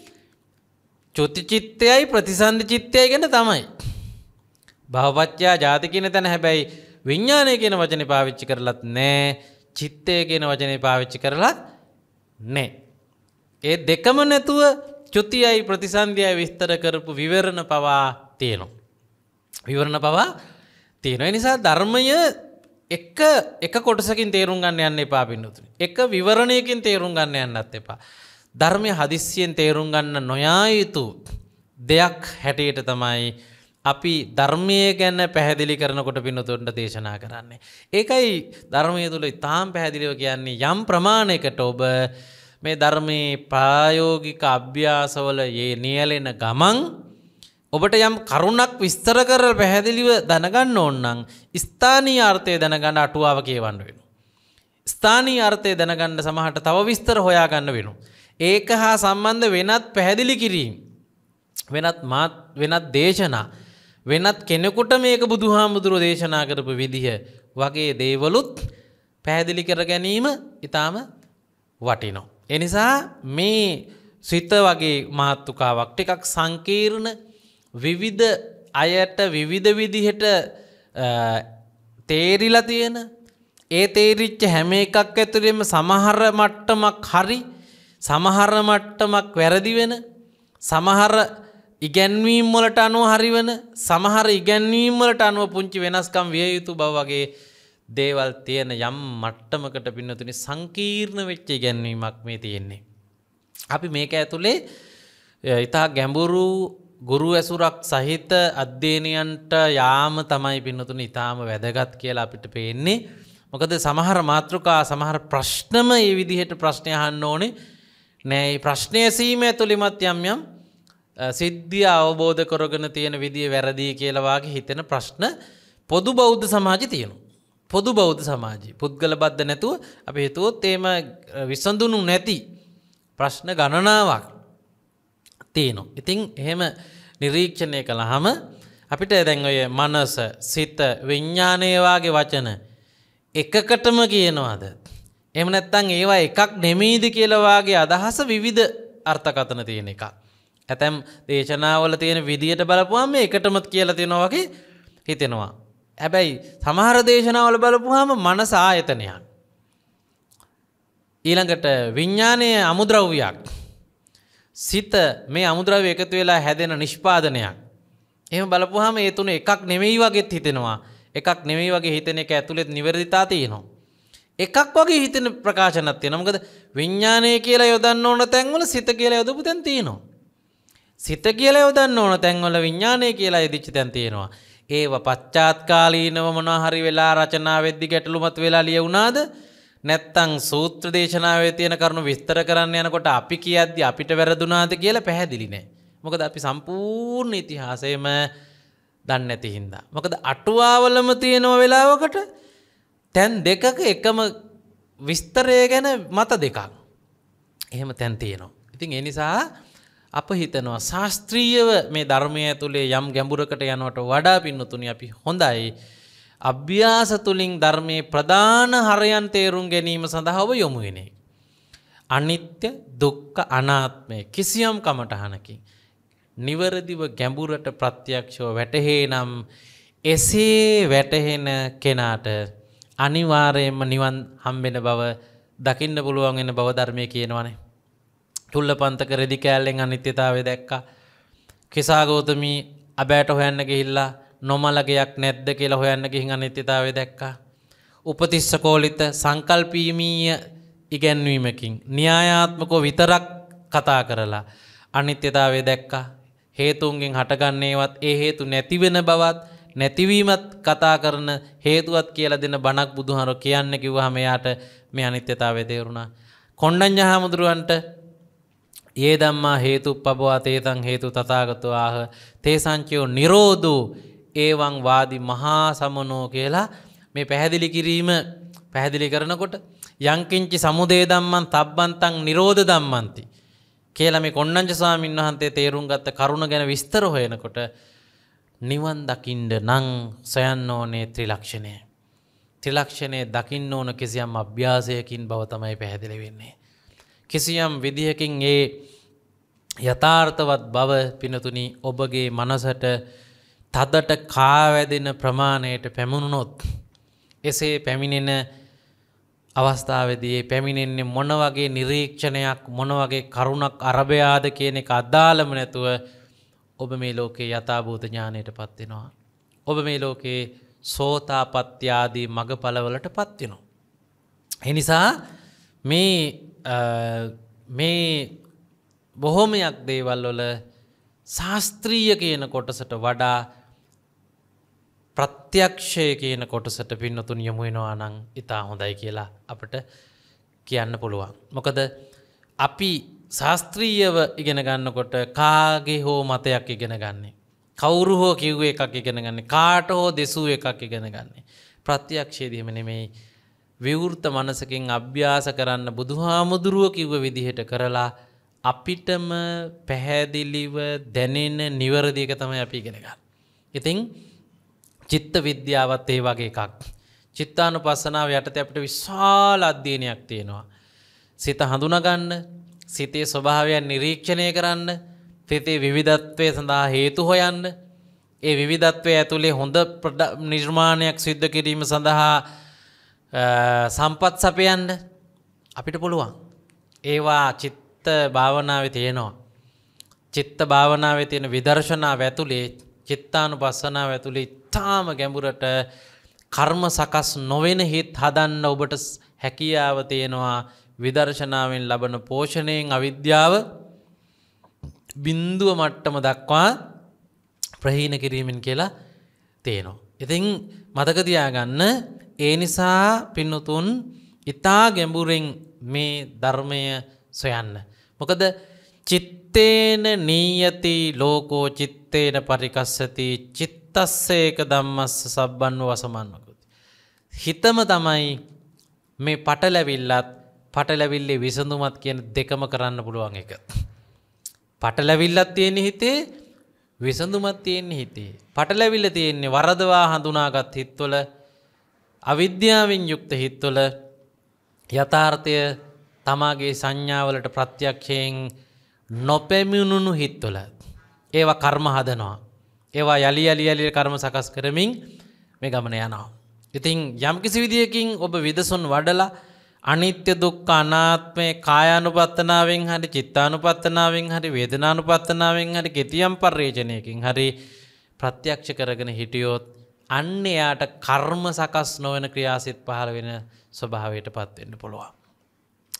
චුති චිත්තයයි ප්‍රතිසන්ධි චිත්තයයි ගැන තමයි. භවපච්චයා ජාති කියන තැන හැබැයි විඤ්ඥානය කියන වචන පාවිච්චි කරලත් නෑ චිත්තය කියන වචනය පාවිච්චි කරලත් නෑ. ඒ දෙකම නැතුව චුතියයි ප්‍රතිසන්ධයයි විස්තර කරපු විවරණ පවා තියෙනවා. විවරණ පවා තියෙන නිසා ධර්මය එක එක කොටසකින් තේරුම් ගන්න යන්න එපා පින්නතුනි. එක විවරණයකින් තේරුම් ගන්න යන්නත් එපා. ධර්මය හදිස්සියෙන් තේරුම් ගන්න නොයා යුතු දෙයක් හැටියට තමයි අපි ධර්මය ගැන පැහැදිලි කරනකොට පින්නතුන්ට දේශනා කරන්නේ. ඒකයි ධර්මය තුළ ඉතාම් පැහැදිලිව කියන්නේ යම් ප්‍රමාණයකට ඔබ මේ ධර්මයේ ප්‍රායෝගික අභ්‍යාසවල ඒ නියලෙන ගමන් ඔබට යම් කරුණක් විස්තර කරල පැහැදිලිව දැනගන්න ඕන්නම් ස්ථානී අර්ථය දැනගන්න අටුවාව කියවන්න වෙන. ස්ථානී අර්ථය දැනගන්න සමහට තව විස්තර හොයාගන්න වෙනු. ඒක හා සම්බන්ධ වෙනත් පැහැදිලි කිරීම. වෙනත් මාත් වෙනත් දේශනා. වෙනත් කෙනෙකුට මේක බුදු හාමුදුරුව දේශනා කරපු විදිහ වගේ දේවලුත් පැහැදිලි කර ගැනීම ඉතාම වටිනෝ. එනිසා මේ සිත වගේ මාත්තුකාවක් ටිකක් සංකීර්ණ විවිධ අයට විවිධ විදිහට තේරිලා තියෙන ඒ තේරිච්ච හැම එකක් ඇතුළෙම සමහර මට්ටමක් හරි සමහර මට්ටමක් වැරදි වෙන සමහර ඉගැන්වීම් වලට අනුව හරිවන සමහර ඉගැන්වීම් වලට අනුව පුංචි වෙනස්කම් විය යුතු බව වගේ දේවල් තියෙන යම් මට්ටමකට පින්නතුනි සංකීර්ණ වෙච්ච ඉගැන්වීමක් මේ තියෙන්නේ. අපි මේක ඇතුළේ ඉතා ගැඹුරු ගුරු ඇසුරක් සහිත අධ්‍යයනයන්ට යාම තමයි පින්නතුන ඉතාම වැදගත් කියලා අපිට පේන්නේ. මොකද සමහර මාතෘකා සමහර ප්‍රශ්නම ඒ විදිහට ප්‍රශ්නය අහන්න ඕනේ නෑ ප්‍රශ්නය සීම ඇතුළිමත් යම් යම් සිද්ධිය අවබෝධ කරගෙන තියෙන විදිිය වැරදිී කියලවාගේ හිතෙන ප්‍රශ්න පොදු බෞද්ධ සමාජ තියෙනු. පොදු බෞද්ධ සමාජී පුද්ගල බද්ධ නැතුව අප හිතුවොත් ඒම විසඳුනු නැති ප්‍රශ්න ගණනාවක් තියෙනවා. ඉතිං එහෙම නිරීක්ෂණය කළහම අපිට දැන් ඔය මනස සිත විඤ්ඥානයවාගේ වචන එකකටම කියනවාද. එම නැත්තං ඒවා එකක් නෙමීද කියලවාගේ අදහස විවිධ අර්ථකතන තියෙන එක. ඇතැම් දේශනාවල තියෙන විදියට බලපුවාම එකටමත් කියල තියෙන වගේ හිතෙනවා. හැබැයි සමහර දේශනාවල බලපුහාම මනස ආයතනයක්. ඊළඟට විඤ්ඥානය අමුද්‍රව්‍යයක් සිත මේ අමුද්‍රව එකතු වෙලා හැදෙන නිෂ්පාදනයක්. එම බලපුහම ඒ තුන එකක් නෙමෙයි වගේත් හිතෙනවා එකක් නෙමෙයි වගේ හිතන එක ඇතුළෙත් නිවැරදිතා තියෙනවා. එකක් වගේ හිතන ප්‍රකාශනත් තියෙනවා. මොකද විඥානය කියලා යොදන්න ඕන තැන්වල සිත කියලා යොදපු තැන් තියෙනවා. සිත කියලා යොදන්න ඕන තැන්වල විඥානය කියලා යෙදිච්ච තැන් තියෙනවා. ඒව පශ්චාත්කාලීනව මොනවා හරි වෙලා රචනා වෙද්දි ගැටලුමත් වෙලා ලියුණාද? නැත්තං සූත්‍ර දේශනාවේ තියෙන කරුණු විස්තර කරන්න යනකොට අපි කියද්දි අපිට වැරදුනාද කියලා පැහැදිලි නෑ. මොකද අපි සම්පූර්ණ ඉතිහාසයම දන්නේ නැති හින්දා. මොකද අටුවාවලම තියෙනව වෙලාවකට තැන් දෙකක එකම විස්තරය ගැන මත දෙකක්. එහෙම තැන් තියෙනවා. ඉතින් ඒ නිසා අප හිතනවා ශාස්ත්‍රීයව මේ ධර්මය ඇතුළේ යම් ගැඹුරකට යනවට වඩා පින්නතුනි අපි හොඳයි අභ්‍යාස තුළින් ධර්මයේ ප්‍රධාන හරයන් තේරුම් ගැනීම සඳහාව යොමුුවෙනේ. අනිත්‍ය දුක්ක අනාත්මය කිසියම් කමටහනකින්. නිවරදිව ගැඹුරට ප්‍රත්‍යක්ෂෝ වැටහේ නම් එසේ වැටහෙන කෙනාට අනිවාරයෙන්ම නිවන් හම්බෙන බව දකින්න පුළුවන් එන්න බව ධර්මය කියනවනේ. තුල්ල පන්තක රෙදි කෑල්ලෙන් අනිත්‍යතාව දැක්කා. කෙසාගෝතමී අබෑට හොයන්න ගිහිල්ලා නොමලගයක් නැද්ද කියලා හොයන්න ගිහින් අනිත්‍යතාවය දැක්කා. උපතිස්ස කෝලිත සංකල්පීමීය ඉගැන්වීමකින් න්‍යායාත්මකෝ විතරක් කතා කරලා අනිත්‍යතාවය දැක්කා හේතුන්ගෙන් හටගන්නේවත් ඒ හේතු නැතිවෙන බවත් නැතිවීමත් කතා කරන හේතුවත් කියලා දෙන බණක් බුදුහාර කියන්න කිව්වහම එයාට මේ අනිත්‍යතාවය තේරුණා. කොණ්ඩඤ්ඤ හාමුදුරුවන්ට ඒ ධම්මා හේතුප්පබවා තේතං හේතු තථාගතෝ ආහ තේසංචයෝ නිරෝධෝ ඒවං වාදි මහා සමනෝ කියලා මේ පැහැදිලි කිරීම පැහැදිලි කරනකොට යංකින්චි සමුදේ ධම්මං තබ්බන්තං නිරෝධ ධම්මන්ති කියලා මේ කොණ්ණඤ්ඤ ස්වාමීන් වහන්සේ තේරුම් ගත්ත කරුණ ගැන විස්තර හොයනකොට නිවන් දකින්න නම් සොයන්න ඕනේ ත්‍රිලක්ෂණය. ත්‍රිලක්ෂණය දකින්න ඕන කිසියම් අභ්‍යාසයකින් බව තමයි පැහැදිලි වෙන්නේ. කිසියම් විදිහකින් ඒ යථාර්ථවත් බව පිනතුනි ඔබගේ මනසට තදට කාවැදෙන ප්‍රමාණයට පැමුණුනොත් එසේ පැමිණෙන අවස්ථාවදී පැමිණෙන්නේ මොන වගේ නිරීක්ෂණයක් මොන වගේ කරුණක් අරභයාද කියන එක අදාළම නැතුව ඔබ මේ ලෝකේ යථභූත ඥානයට පත්වෙනවා. ඔබ මේ ලෝකේ සෝතාපත්්‍යාදී මගඵලවලට පත්වෙනවා. එනිසා මේ මේ බොහොමයක් දේවල් වල ශාස්ත්‍රීය කියන කොටසට වඩා ප්‍රත්‍යක්ෂය කියන කොටසට පින්නතුන් යොමු වෙනවා නම් ඉතා හොඳයි කියලා අපට කියන්න පුළුවන්. මොකද අපි ශාස්ත්‍රීයව ඉගෙන ගන්නකොට කාගේ හෝ මතයක් ඉගෙන ගන්නේ. කවුරු හෝ කිව්ව එකක් ඉගෙන ගන්න කාට හෝ දෙසූ එකක් ඉගෙන ගන්නේ. ප්‍රත්‍යක්ෂයේදීම නෙමෙයි විවෘත මනසකින් අභ්‍යාස කරන්න බුදුහාමුදුරුව කිව්ව විදිහට කරලා අපිටම පැහැදිලිව දැනෙන නිවැරදි එක තමයි අපි ඉගෙන ගන්න. ඉතින් චිත්ත විද්‍යාවත් ඒ වගේ එකක්. චිත්තානුපස්සනාව යටතේ අපිට විශාල අධ්‍යයනයක් තියෙනවා. සිත හඳුනගන්න, සිතේ ස්වභාවයන් නිරීක්ෂණය කරන්න, සිතේ විවිධත්වය සඳහා හේතු හොයන්න, ඒ විවිධත්වය ඇතුලේ හොඳ නිර්මාණයක් සිද්ධ කිරීම සඳහා සම්පත් සපයන්න අපිට පුළුවන්. ඒවා චිත්ත භාවනාවේ තියෙනවා. චිත්ත භාවනාවේ තියෙන විදර්ශනාව ඇතුලේ චිත්තානුපස්සනාව ඇතුලේ ඉතාම ගැඹුරට කර්ම සකස් නොවෙන හිත් හදන්න ඔබට හැකියාව තියෙනවා විදර්ශනාවෙන් ලබන පෝෂණයෙන් අවිද්‍යාව බින්දුව මට්ටම දක්වා ප්‍රහීන කිරීමෙන් කියලා තියෙනවා. ඉතින් මතක තියාගන්න ඒ නිසා පින්නතුන් ඊතා ගැඹුරෙන් මේ ධර්මය සොයන්න. මොකද චිත්තේන නීයති ලෝකෝ චිත්තේන පරිකස්සති චිත්තස්සේක ධම්මස්ස සබ්බන්ව වසමන්නකුති. හිතම තමයි මේ පටලැවිල්ලත් පටලැවිල්ලේ විසඳුමත් කියන දෙකම කරන්න පුළුවන් එක. පටලැවිල්ලත් තියෙන හිතේ විසඳුමත් තියෙන්නේ හිතේ. පටලැවිල්ල තියෙන්නේ වරදවා හඳුනාගත් හිත්වල අවිද්‍යාවෙන් යුක්ත හිත්වල යථාර්ථය තමාගේ සංඥාවලට ප්‍රත්‍යක්ෂයෙන් නොපැමිණුණු හිත්වල ඒවා කර්ම හදනවා. ඒවා යළි යළි යළි කර්ම සකස් කරමින් මේ ගමන යනවා. ඉතින් යම්කිසි විදියකින් ඔබ විදසුන් වඩලා අනිත්‍ය දුක්ඛ අනාත්මේ කායානුපත්තනාවෙන් හරි චිත්තානුපත්තනාවෙන් හරි වේදනානුපත්තනාවෙන් හරි කෙතියම් පරිේචනයකින් හරි ප්‍රත්‍යක්ෂ කරගෙන හිටියොත් අන්න එයාට කර්ම සකස් නොවන ක්‍රියාසිත පහළ වෙන ස්වභාවයට පත් වෙන්න පුළුවන්.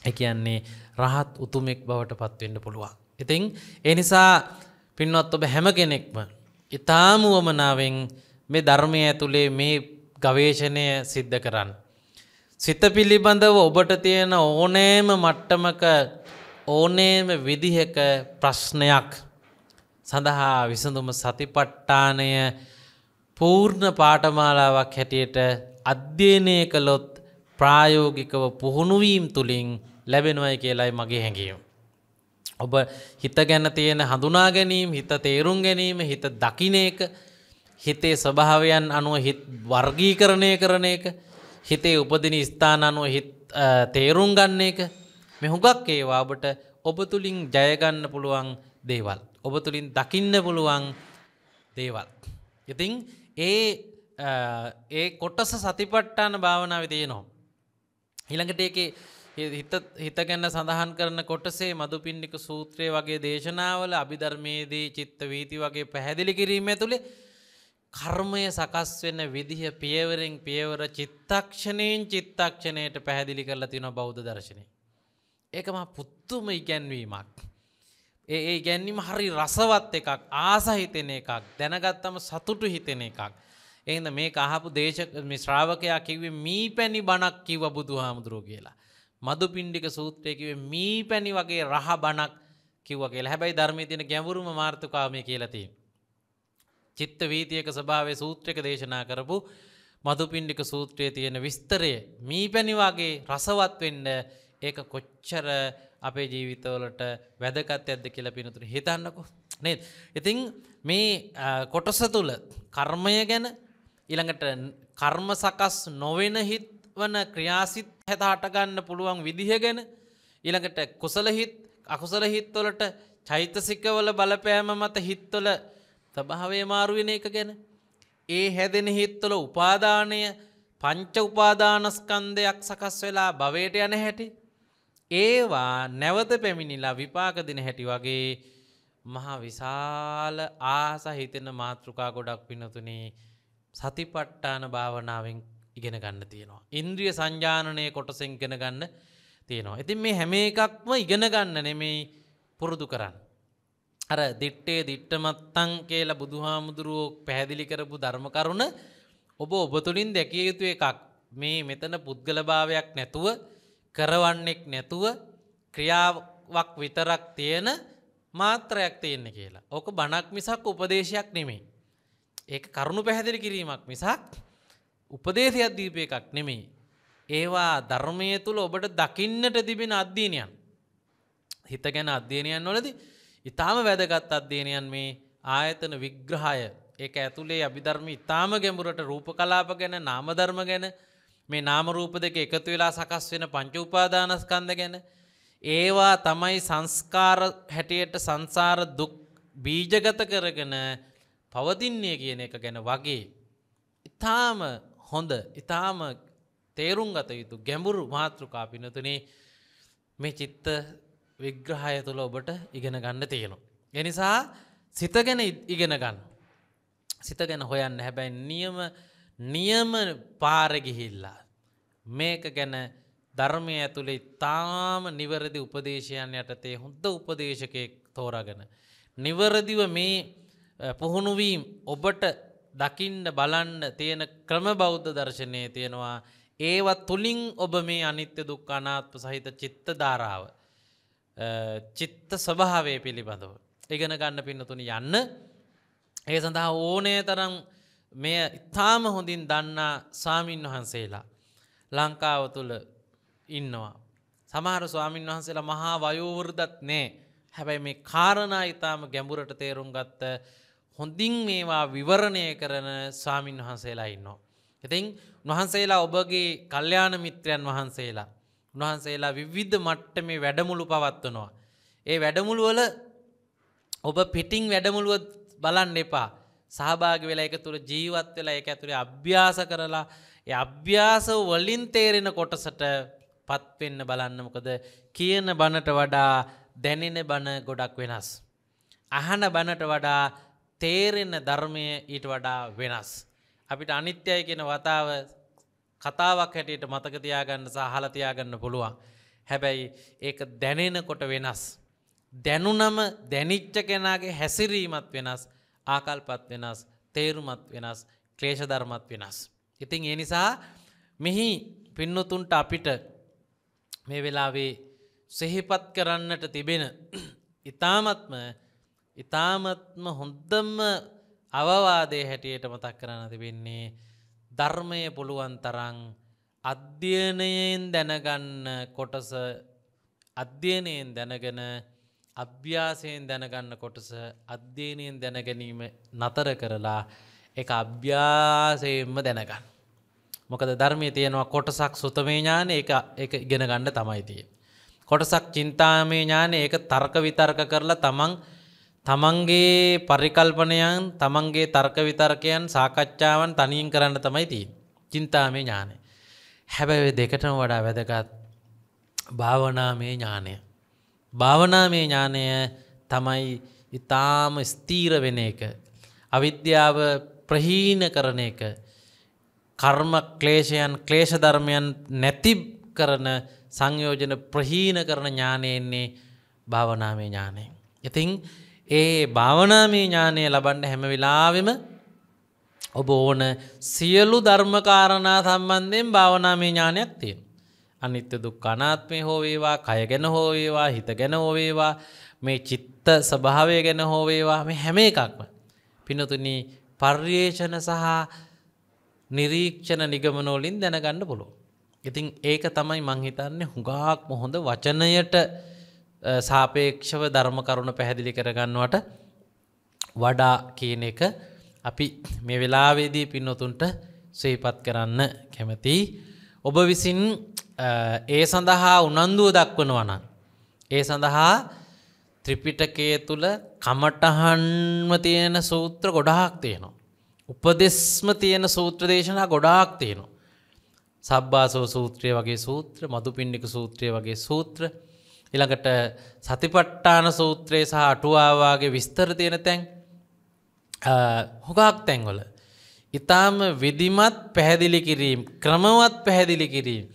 ඒ කියන්නේ රහත් උතුමෙක් බවට පත් වෙන්න පුළුවන්. ඉතින් ඒ නිසා පින්වත් ඔබ හැම කෙනෙක්ම ඊ타ම වමනාවෙන් මේ ධර්මය ඇතුලේ මේ ගවේෂණය සිද්ධ කරන්න. සිත පිළිබඳව ඔබට තියෙන ඕනෑම මට්ටමක ඕනෑම විදිහක ප්‍රශ්නයක් සඳහා විසඳුම සතිපට්ඨානය පූර්ණ පාඨමාලාවක් හැටියට අධ්‍යයනය කළොත් ප්‍රායෝගිකව පුහුණුවීම් තුළින් ලැබෙනවයි කියලයි මගේ හැඟීම. ඔබ හිත ගැන තියෙන හඳුනා ගැනීම හිත තේරුම් ගැනීම හිත දකින එක හිතේ ස්වභාවයන් අනුව හිත් වර්ගීකරණය කරන එක හිතේ උපදින ස්ථාන අනුව හිත් තේරුම් ගන්න එක මෙ හුඟක් ඒවා ඔබට ඔබ තුළින් ජයගන්න පුළුවන් දේවල්. ඔබ තුළින් දකින්න පුළුවන් දේවල්. ඉතින් ඒ ඒ කොටස සතිපට්ටාන භාවනාව තියෙනවා. ඊළඟට ඒකේ හිත හිත ගැන සඳහන් කරන කොටසේ මදුපින්නික සූත්‍රය වගේ දේශනාවල අභිධර්මයේදී චිත්ත වීති වගේ පැහැදිලි කිරීම ඇතුළේ කර්මය සකස් වෙන විදිහ පියවරෙන් පියවර චිත්තක්ෂණයෙන් චිත්තක්ෂණයට පැහැදිලි කරලා තියෙනවා බෞද්ධ දර්ශනය. ඒක මහා පුදුම ඉගැන්වීමක්. ඒ ඒ ගැන්නීම හරි රසවත් එකක් ආස හිතෙන එකක් දැනගත්තම සතුටු හිතෙන එකක්. එහින්ද මේ අහපු දේශ මේ ශ්‍රාවකයා කිව්වේ මී පැණි බණක් කිව්ව බුදුහාමුදුරුවෝ කියලා. මදු පිණ්ඩික සූත්‍රය කිව්වේ මී පැණි වගේ රහ බණක් කිව්වා කියලා. හැබැයි ධර්මයේ තියෙන ගැඹුරුම මාර්ථකාව මේ කියලා තියෙනවා. චිත්ත වීතියක ස්වභාවයේ සූත්‍රයක දේශනා කරපු මදුපිණ්ඩික සූත්‍රයේ තියෙන විස්තරය මී පැණි වගේ රසවත් වෙන්න ඒක කොච්චර අපේ ජීවිතවලට වැදගත් ඇද්ද කියලා පිනතුර හිතන්නකෝ නේද? ඉතින් මේ කොටස තුල කර්මය ගැන ඊළඟට කර්ම සකස් නොවන හිත් වන ක්‍රියාසිත හැට හටගන්න පුළුවන් විදිහ ගැන ඊළඟට කුසල හිත් අකුසල හිත් වලට චෛතසිකවල බලපෑම මත හිත්වල ස්වභාවය මාරු වෙන එක ගැන ඒ හැදෙන හිත්වල උපාදානය පංච උපාදානස්කන්ධයක් සකස් වෙලා භවයට යන හැටි ඒවා නැවත පැමිණිලා විපාක දෙන හැටි වගේ මහා විශාල ආස හිතෙන මාතෘකා ගොඩක් පිනතුනේ සතිපට්ඨාන භාවනාවෙන් ඉගෙන ගන්න තියෙනවා. ඉන්ද්‍රිය සංජානනය කොටසෙන් ඉගෙන ගන්න තියෙනවා. ඉතින් මේ හැම එකක්ම ඉගෙන ගන්න නෙමෙයි පුරුදු කරන්න. අර දිට්ටේ දිට්ටමත්තං කියලා බුදුහාමුදුරුවෝ පැහැදිලි කරපු ධර්ම කරුණ ඔබ ඔබ තුළින් දැකිය යුතු එකක්. මේ මෙතන පුද්ගලභාවයක් නැතුව කරවන්නෙක් නැතුව ක්‍රියාවක් විතරක් තියෙන මාත්‍රයක් තියෙන්න කියලා. ඕක බණක් මිසක් උපදේශයක් නෙමෙයි. ඒක කරුණු පැහැදිලි කිරීමක් මිසක් උපදේශයක් දීප එකක් නෙමෙයි. ඒවා ධර්මය තුළ ඔබට දකින්නට තිබෙන අධ්‍යයනයන්. හිත ගැන අධ්‍යයනයන් වලදී ඉතාම වැදගත් අධ්‍යයනයන් මේ ආයතන විග්‍රහය ඒක ඇතුළේ අභිධර්ම ඉතාම ගැඹුරට රූප කලාප ගැන නාමධර්ම ගැන මේ නාමරූප දෙක එකතු වෙලා සකස් වෙන පංච උපාදානස්කන්ධ ගැන ඒවා තමයි සංස්කාර හැටියට සංසාර දුක් බීජගත කරගෙන පවතින්නේ කියන එක ගැන වගේ ඉතාම හොඳ ඉතාම තේරුම් ගත යුතු ගැඹුරු මාතෘකා පිනතුනේ මේ චිත්ත විග්‍රහය තුළ ඔබට ඉගෙන ගන්න තියෙනවා. එනිසා සිත ගැන ඉගෙන ගන්න. සිත ගැන හොයන්න හැබැයි නියම නියම පාරගිහිල්ලා. මේක ගැන ධර්මය ඇතුළේ තාම නිවැරදි උපදේශයන් යටතේ හොඳ උපදේශකයෙක් තෝරාගෙන. නිවරදිව මේ පුහුණුවීම් ඔබට දකින්න බලන්න තියෙන ක්‍රම බෞද්ධ දර්ශනය තියෙනවා ඒවත් තුළින් ඔබ මේ අනිත්‍ය දුක් අනාත්ම සහිත චිත්ත ධාරාව චිත්ත ස්වභාවය පිළිබඳව. ඉගෙන ගන්න පින්නතුන යන්න ඒ සඳහා ඕනෑ තරම් මෙය ඉතාම හොඳින් දන්නා ස්වාමීන් වහන්සේලා ලංකාව තුළ ඉන්නවා. සමහර ස්වාමීන් වහන්සේලා මහා වයෝවෘදත් නෑ හැබැයි මේ කාරණා ඉතාම ගැඹුරට තේරුම් ගත්ත හොඳින් මේවා විවරණය කරන ස්වාමීන් වහන්සේලා ඉන්නවා. ඉතින් උන්වහන්සේලා ඔබගේ කල්්‍යාන මිත්‍රයන් වහන්සේලා උන්වහන්සේලා විවිධ මට්ටමේ වැඩමුළු පවත්වනවා. ඒ වැඩමුළුවල ඔබ පිටිං වැඩමුළුව බලන්න එපා. සහභාග වෙලා එක තුළ ජීවත් වෙලා එක ඇතුළේ අභ්‍යාස කරලා ඒ අභ්‍යාස වලින් තේරෙන කොටසට පත්වෙන්න බලන්න මොකද කියන බණට වඩා දැනෙන බණ ගොඩක් වෙනස්. අහන බණට වඩා තේරෙන ධර්මය ඊට වඩා වෙනස්. අපිට අනිත්‍යයි කියන වතාව කතාවක් හැටියට මතක තියාගන්න සහ අහලා තියාගන්න පුළුවන්. හැබැයි ඒක දැනෙනකොට වෙනස්. දැනුනම දැනිච්ච කෙනාගේ හැසිරීමත් වෙනස්, ආකල්පත් වෙනස්, තේරුමත් වෙනස්, ක්ලේශ ධර්මත් වෙනස්. ඉතින් ඒ නිසා මෙහි පින්නතුන්ට අපිට මේ වෙලාවේ සිහිපත් කරන්නට තිබෙන ඊ 타මත්ම ඊ타මත්ම හොඳම අවවාදයේ හැටියට මතක් කරන්න තිබෙන්නේ ධර්මය පුළුවන් තරං අධ්‍යයනයෙන් දැනගන්න කොටස අධ්‍යයනයෙන් දැනගෙන අභ්‍යාසයෙන් දැනගන්න කොටස අධ්‍යයනයෙන් දැනගැනීම නතර කරලා එක අභ්‍යාසයෙන්ම දැනගන්න. මොකද ධර්මය තියෙනවා කොටසක් සුතමේ ඥාන එක එක ඉගෙන ගන්න තමයි තිය. කොටසක් චින්තාමේ ඥාන ඒක තර්ක විතර්ක කරලා තමන් තමන්ගේ පරිකල්පනයන් තමන්ගේ තර්ක විතර්කයන් සාකච්ඡාවන් තනියෙන් කරන්න තමයි තියෙන්නේ. චින්තාමේ ඥානය. හැබැයි දෙකටම වඩා වැදගත් භාවනාමේ ඥානය. භාවනාමේ ඥානය තමයි ඊටාම ස්ථීර වෙන එක. අවිද්‍යාව ප්‍රහීන කරන එක. කර්ම ක්ලේශයන් ක්ලේශ ධර්මයන් නැති කරන සංයෝජන ප්‍රහීන කරන ඥානය එන්නේ භාවනාමේ ඥානයෙන්. ඉතින් ඒ භාවනාමී ඥානය ලබන්න හැම වෙලාවෙම ඔබ ඕන සියලු ධර්මකාරණා සම්බන්ධයෙන් භාවනාමී ඥානයක් තියෙන. අනිත්‍ය දුක් අනාත්මය හෝ වේවා කය ගැන හෝ වේවා හිත ගැන හෝ වේවා මේ චිත්ත ස්වභාවය ගැන හෝ වේවා මේ හැම එකක්ම පිනතුනි පර්යේෂණ සහ නිරීක්ෂණ නිගමන වලින් දැනගන්න පුළුවන්. ඉතින් ඒක තමයි මං හිතන්නේ හුඟක්ම හොඳ වචනයට සාපේක්ෂව ධර්ම කරුණ පැහැදිලි කරගන්නවට වඩා කියන එක අපි මේ වෙලාවේදී පින්නතුන්ට සේපත් කරන්න කැමතියි. ඔබ විසින් ඒ සඳහා උනන්දුව දක්වනවනම්. ඒ සඳහා ත්‍රිපිටකය තුළ කමටහන්ම තියෙන සූත්‍ර ගොඩාක් තියෙනවා. උපදෙස්ම තියෙන සූත්‍ර දේශනා ගොඩාක් තියෙනවා. සබ්බාසෝ සූත්‍රය වගේ සූත්‍ර මදුපින්ඩික සූත්‍රය වගේ සූත්‍ර ඉළඟට සතිපට්ටාන සූත්‍රයේ සහ අටුවාවාගේ විස්තර තියෙන තැන් හොගක් තැන්වල. ඉතාම විදිමත් පැහැදිලි කිරීම් ක්‍රමවත් පැහැදිලි කිරීම්.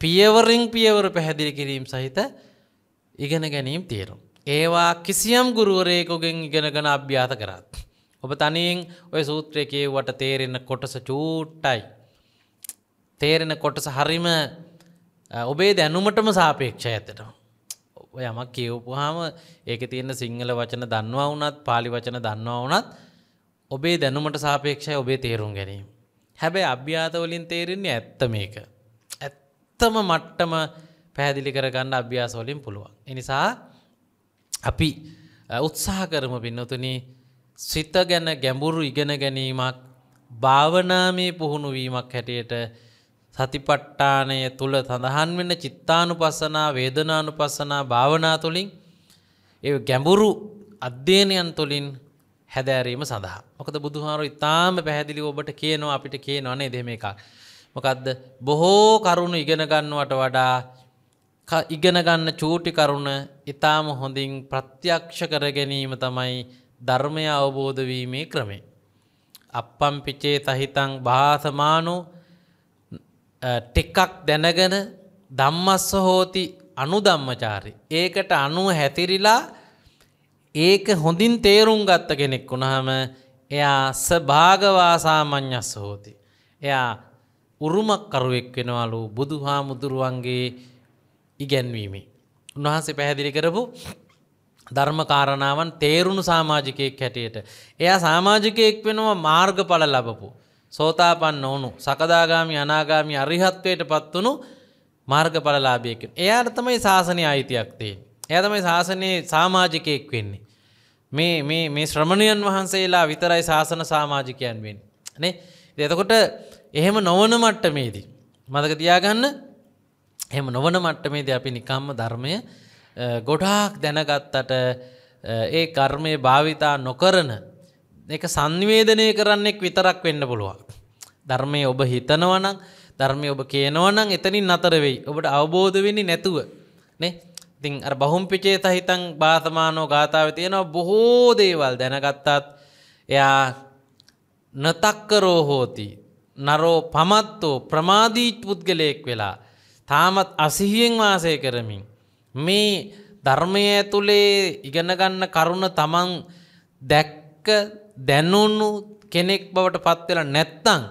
පියවරින් පියවර පැහැදිලි කිරීම් සහිත ඉගෙන ගැනීම් තේරුම්. ඒවා කිසියම් ගුරුවරයකුගෙන් ඉගෙනගන අභ්‍යාත කරත්. ඔබ තනියෙන් ඔය සූත්‍රයකේ වට තේරෙන කොටස චූට්ටයි. තේරෙන කොටස හරිම ඔබේ දැනුමටම සාපේක්ෂ ඇතට. යමක් කියවපුහාම ඒක තියෙන සිංහල වචන දන්නවා වනත් පාලි වචන දන්නවා වනත් ඔබේ දැනුමට සාපේක්ෂය ඔබේ තේරුම් ගැනීම. හැබැයි අභ්‍යාතවලින් තේරෙන්නේ ඇත්ත මේක. ඇත්තම මට්ටම පැහැදිලි කරගන්න අභ්‍යාසවලින් පුළුවන්. එනිසා අපි උත්සාහ කරම පින්නතුනි සිත ගැන ගැඹුරු ඉගෙන ගැනීමක් භාවනාමය පුහුණුවීමක් හැටියට සතිපට්ටානය තුළ සඳහන් වෙන්න චිත්තානු පස්සනා වේදනානු පස්සනා භාවනා තුළින් ඒ ගැඹුරු අධ්‍යයනයන් තුළින් හැදෑරීම සඳහා. මොකද බුදුහාරු ඉතාම පැහැදිලි ඔබට කියනවා අපිට කියනවනේ දෙම එකක්. මොකක්ද බොහෝ කරුණු ඉගෙනගන්නවට වඩා ඉගෙනගන්න චූටි කරුණ ඉතාම හොඳින් ප්‍රත්‍යක්ෂ කර ගැනීම තමයි ධර්මය අවබෝධවීමේ ක්‍රමේ. අපපම් පිචේ තහිතං භාසමානු ටිකක් දැනගෙන ධම්මස්ස හෝති අනු ධම්මචාරි. ඒකට අනුව හැතිරිලා ඒක හොඳින් තේරුම් ගත්ත කෙනෙක් වුණහම එයා ස්භාගවාසාමං්ඥස්ස හෝති. එයා උරුමක්කරුවෙක් වෙනවලු බුදු හාමුදුරුවන්ගේ ඉගැන්වීමේ. උන්වහන්සේ පැහැදිලි කරපු ධර්මකාරණාවන් තේරුණු සාමාජිකයෙක් හැටියට. එයා සාමාජිකයෙක් වෙනවා මාර්ගඵල ලබපු. සෝතාපන්න ඕනු සකදාගාමි අනාගාමි අරිහත්වයට පත්වනු මාර්ගඵලලාභයක. එයාට තමයි ශාසනය අයිතියක්තේ. එය තමයි ශාසනයේ සාමාජිකයෙක් වෙන්නේ. මේ මේ මේ ශ්‍රමණයන් වහන්සේලා විතරයි ශාසන සාමාජිකයන් වෙන්. නේ එතකොට එහෙම නොවන මට්ටමේදී. මදක තියාගන්න එහෙම නොවන මට්ටමේදී අපි නිකම්ම ධර්මය ගොඩාක් දැනගත්තට ඒ කර්මය භාවිතා නොකරන එක සංවේදනය කරන්නෙක් විතරක් වෙන්න පුළුවන්. ධර්මය ඔබ හිතනවනම් ධර්මය ඔබ කියනවනම් එතනින් නතර වෙයි ඔබට අවබෝධ වෙන්නේ නැතුව නේ ඉතින් අර බහුම්පිචේ සහිතං බාතමානෝ ගාථාව තියෙනවා බොහෝ දේවල් දැනගත්තත් එයා නතක්කරෝ හෝති නරෝ පමත්තෝ ප්‍රමාදීච් පුද්ගලයෙක් වෙලා තාමත් අසිහියෙන් වාසය කරමින් මේ ධර්මය ඇතුළේ ඉගෙනගන්න කරුණ තමන් දැක්ක දැනුණු කෙනෙක් බවට පත්වෙලා නැත්තං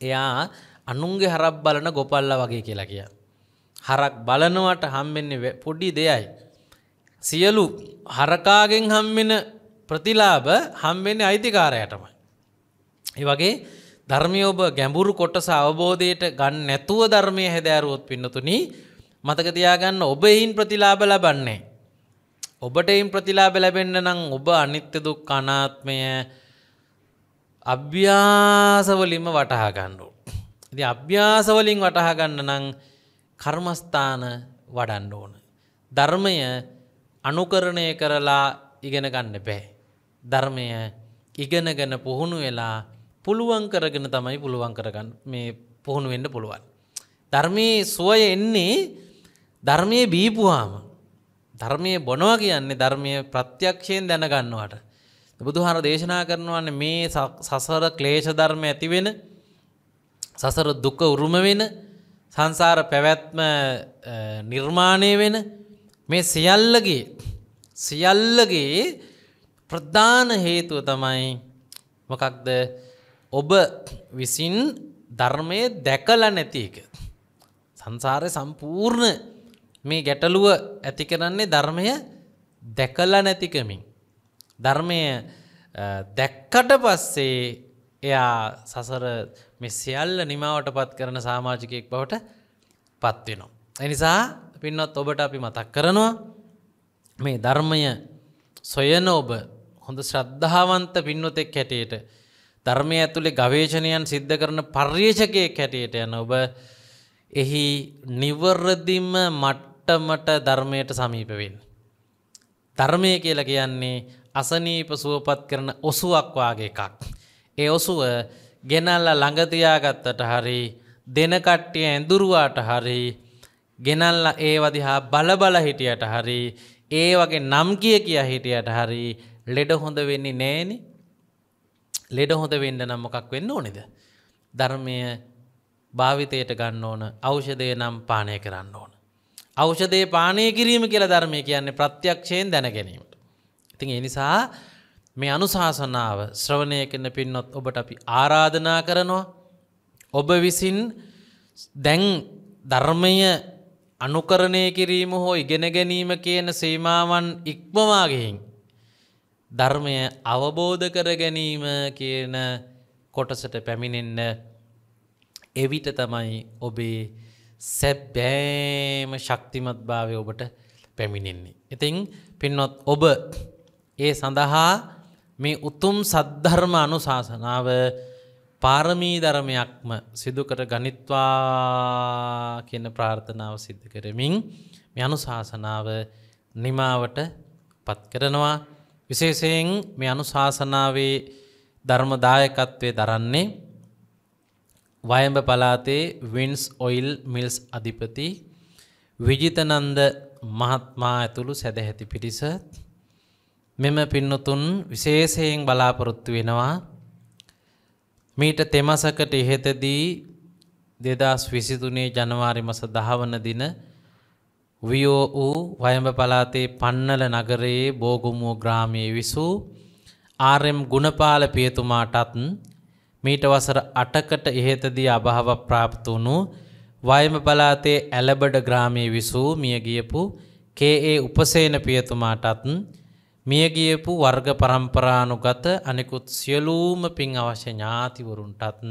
එයා අනුන්ගේ හරක් බලන ගොපල්ල වගේ කියලා කිය. හරක් බලනවට හම්බෙන්නේ පොඩි දෙයයි. සියලු හරකාගෙන් හම්බෙන ප්‍රතිලාභ හම්බෙන්නේ අයිතිකාරයටමයි. ඒ වගේ ධර්මය ඔබ ගැඹුරු කොටස අවබෝධයට ගන්න නැතුව ධර්මය හැදෑරුවොත් පින්නතුනි මතක තියාගන්න ඔබ එයින් ප්‍රතිලාභ ලබන්නේ. ඔබට එයින් ප්‍රතිලාභ ලැබෙන්න නම් ඔබ අනිත්‍ය දුක් අනාත්මය අභ්‍යාසවලින්ම වටහා ගන්නු. ඉති අභ්‍යාසවලින් වටහා ගන්න නම් කර්මස්ථාන වඩන්න ඕන. ධර්මය අනුකරණය කරලා ඉගෙන ගන්න බෑ. ධර්මය ඉගෙනගෙන පුහුණු වෙලා පුළුවන් කරගෙන තමයි පුළුවන් කරගන්න මේ පුහුණු වෙන්න පුළුවන්. ධර්මයේ සුවය එන්නේ ධර්මය බීපුහාම ධර්මය බොනවා කියන්නේ ධර්මය ප්‍රත්‍යක්ෂයෙන් දැනගන්නවට. බුදුහාර දේශනා කරනවන්න මේ සසර ක්ලේෂ ධර්ම ඇතිවෙන සසර දුක උරුම වෙන සංසාර පැවැත්ම නිර්මාණය වෙන මේ සියල්ලගේ සියල්ලගේ ප්‍රධාන හේතුව තමයි මොකක්ද ඔබ විසින් ධර්මය දැකල නැති එක. සංසාරය සම්පූර්ණ මේ ගැටලුව ඇති කරන්නේ ධර්මය දැකල නැතිකමින්. ධර්මය දැක්කට පස්සේ එයා සසර මෙ සියල්ල නිමාවට පත් කරන සාමාජිකයෙක් බවට පත්වෙනවා. එනිසා පින්නත් ඔබට අපි මතක් කරනවා මේ ධර්මය සොයන ඔබ හොඳ ශ්‍රද්ධාවන්ත පින්නොතෙක් හැටියට ධර්මය ඇතුළේ ගවේශණයන් සිද්ධ කරන පර්යේෂකයෙක් හැටියට යන ඔබ එහි නිවරදිම මට්ටමට ධර්මයට සමීපවෙන්. ධර්මය කියලා කියන්නේ අසනීප සුවපත් කරන ඔසුවක් වාගේ එකක්. ඒ ඔසුව ගෙනල්ල ළඟතියාගත්තට හරි දෙනකට්ටිය ඇඳුරුවාට හරි ගෙනල්ල ඒ වදිහා බලබල හිටියට හරි ඒ වගේ නම් කිය කිය හිටියට හරි ලෙඩ හොඳ වෙන්නේ නෑනේ ලෙඩ හොඳ වෙන්න නම් මොකක් වෙන්න ඕනෙද ධර්මය භාවිතයට ගන්න ඕන ඖෂධය නම් පානය කරන්න ඕන ඖෂධය පානය කිරීම කියලා ධර්මය කියන්නේ ප්‍රත්‍යක්ෂයෙන් දැන ගැනීමට ඉතින් ඒ නිසා මේ අනුශාසනාව ශ්‍රවණය කරන පින්නොත් ඔබට අපි ආරාධනා කරනවා. ඔබ විසින් දැන් ධර්මය අනුකරණය කිරීම හෝ ඉගෙන ගැනීම කියන සීමාවන් ඉක්මවාගෙහින් ධර්මය අවබෝධ කර ගැනීම කියන කොටසට පැමිණෙන්න එවිට තමයි ඔබේ සැබෑම ශක්තිමත් භාවය ඔබට පැමිණෙන්නේ. ඉතිං පින්නොත් ඔබ ඒ සඳහා මේ උතුම් සද්ධර්ම අනුශාසනාව පාරමී ධර්මයක්ම සිදුකර ගනිත්වා කියන ප්‍රාර්ථනාව සිද්ධ කරමින් මේ අනුශාසනාව නිමාවට පත් කරනවා විශේෂයෙන් මේ අනුශාසනාවේ ධර්මදායකත්වය දරන්නේ වයඹ පලාතේ වින්ස් ඔයිල් මිල්ස් අධිපති විජිතනන්ද මහත්මා ඇතුළු සැදැහැති පිරිස. මෙම පින්නතුන් විශේෂයෙන් බලාපොරොත්තු වෙනවා. මීට තෙමසකට ඉහෙතදී දෙදස් විසිතුනේ ජනවාරි මස දහවන දින වියෝ වූ වයඹ පලාතේ පන්නල නගරයේ බෝගුමුව ග්‍රාමයේ විසූ ආර්යම් ගුණපාල පියතුමාටත් මීට වසර අටකට ඉහෙතදී අභාව ප්‍රාප්ත වුණු වයම පලාතේ ඇලබඩ ග්‍රාමයේ විසූ මියගියපු කේ උපසේන පියතුමාටත් මියගියපු වර්ග පරම්පරානුගත අනෙකුත් සියලූම පින් අවශ්‍ය ඥාතිවරුන්ටත්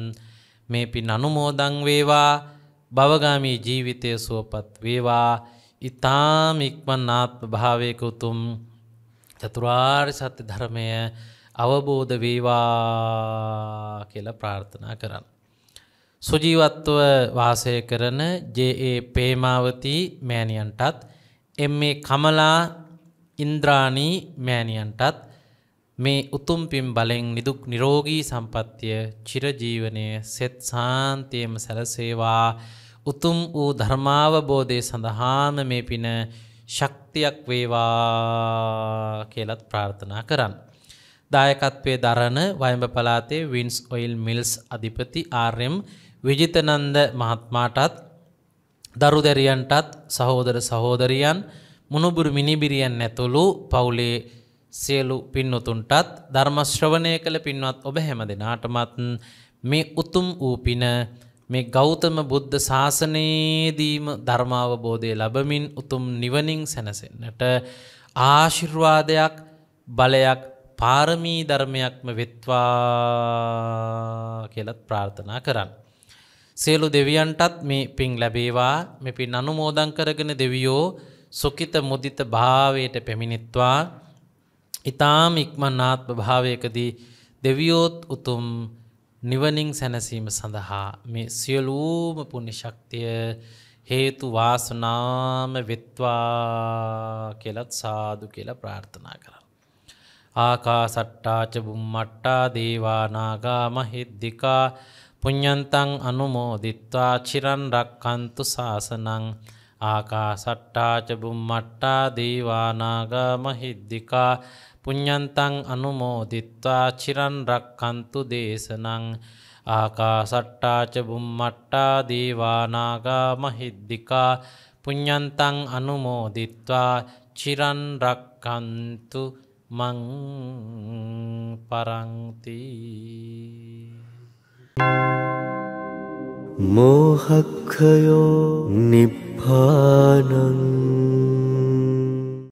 මේ පින් අනුමෝදං වේවා භවගාමී ජීවිතය සුවපත් වේවා. ඉතාම ඉක්මන් ආත්ම භාවයක උතුම් චතුරාර්ය සත්‍ය ධර්මය අවබෝධ වේවා කියලා ප්‍රාර්ථනා කරන්න. සුජීවත්ව වාසය කරන ජේ පේමාවතී මෑණියන්ටත් එම් මේ කමලා ඉන්ද්‍රාණී මෑණියන්ටත් මේ උතුම් පින් බලෙන් නිදුක් නිරෝගී සම්පත්තිය චිරජීවනය සෙත් සාන්තියම සැලසේවා උතුම් වූ ධර්මාවබෝධය සඳහාම මේ පින ශක්තියක් වේවා කියලත් ප්‍රාර්ථනා කරන්න. දායකත්වය දරණ වයඹ පලාතේ වින්ස් ඔයිල් මිල්ස් අධිපති ආර්යම් විජිතනන්ද මහත්මාටත් දරුදැරියන්ටත් සහෝදර සහෝදරියන් මුණුබුරු මිනිබිරියන් ඇතුළු පවුලේ සියලු පින්නතුන්ටත් ධර්මශ්‍රවණය කළ පින්වත් ඔබ හැම දෙනාටමත් මේ උතුම් වූ පින මේ ගෞතම බුද්ධ ශාසනයේදීම ධර්මාවබෝධය ලබමින් උතුම් නිවනින් සැනසෙන්නට ආශිර්වාදයක් බලයක් පාරමී ධර්මයක්ම වෙත්වා කියලත් ප්‍රාර්ථනා කරන්න. සියලු දෙවියන්ටත් මේ පින් ලැබේවා මේ පින් අනුමෝදන් කරගෙන දෙවියෝ සුකිත මුදිත භාවයට පැමිණිත්වා ඉතාම ඉක්මන් ආත්ම භාවයකදී දෙවියෝත් උතුම් නිවනින් සැනසීම සඳහා මේ සියලූම පුුණි ශක්තිය හේතු වාසනාම වෙත්වා කෙලත් සාදු කියලා ප්‍රාර්ථනා කර. ආකාසට්ටාච බුම්මට්ටා දේවානාගා මහිද්దికා පුඤ්ඤන්තං අනුමෝදිත්වා චිරන් රක්칸තු සාසනං ආකාසට්ටාච බුම්මට්ටා දේවානාගා මහිද්దికා පුඤ්ඤන්තං අනුමෝදිත්වා චිරන් රක්칸තු දේශනං ආකාසට්ටාච බුම්මට්ටා දේවානාගා මහිද්దికා පුඤ්ඤන්තං අනුමෝදිත්වා චිරන් රක්칸තු මං පරංති
මෝහක්ඛයෝ නිබ්බානං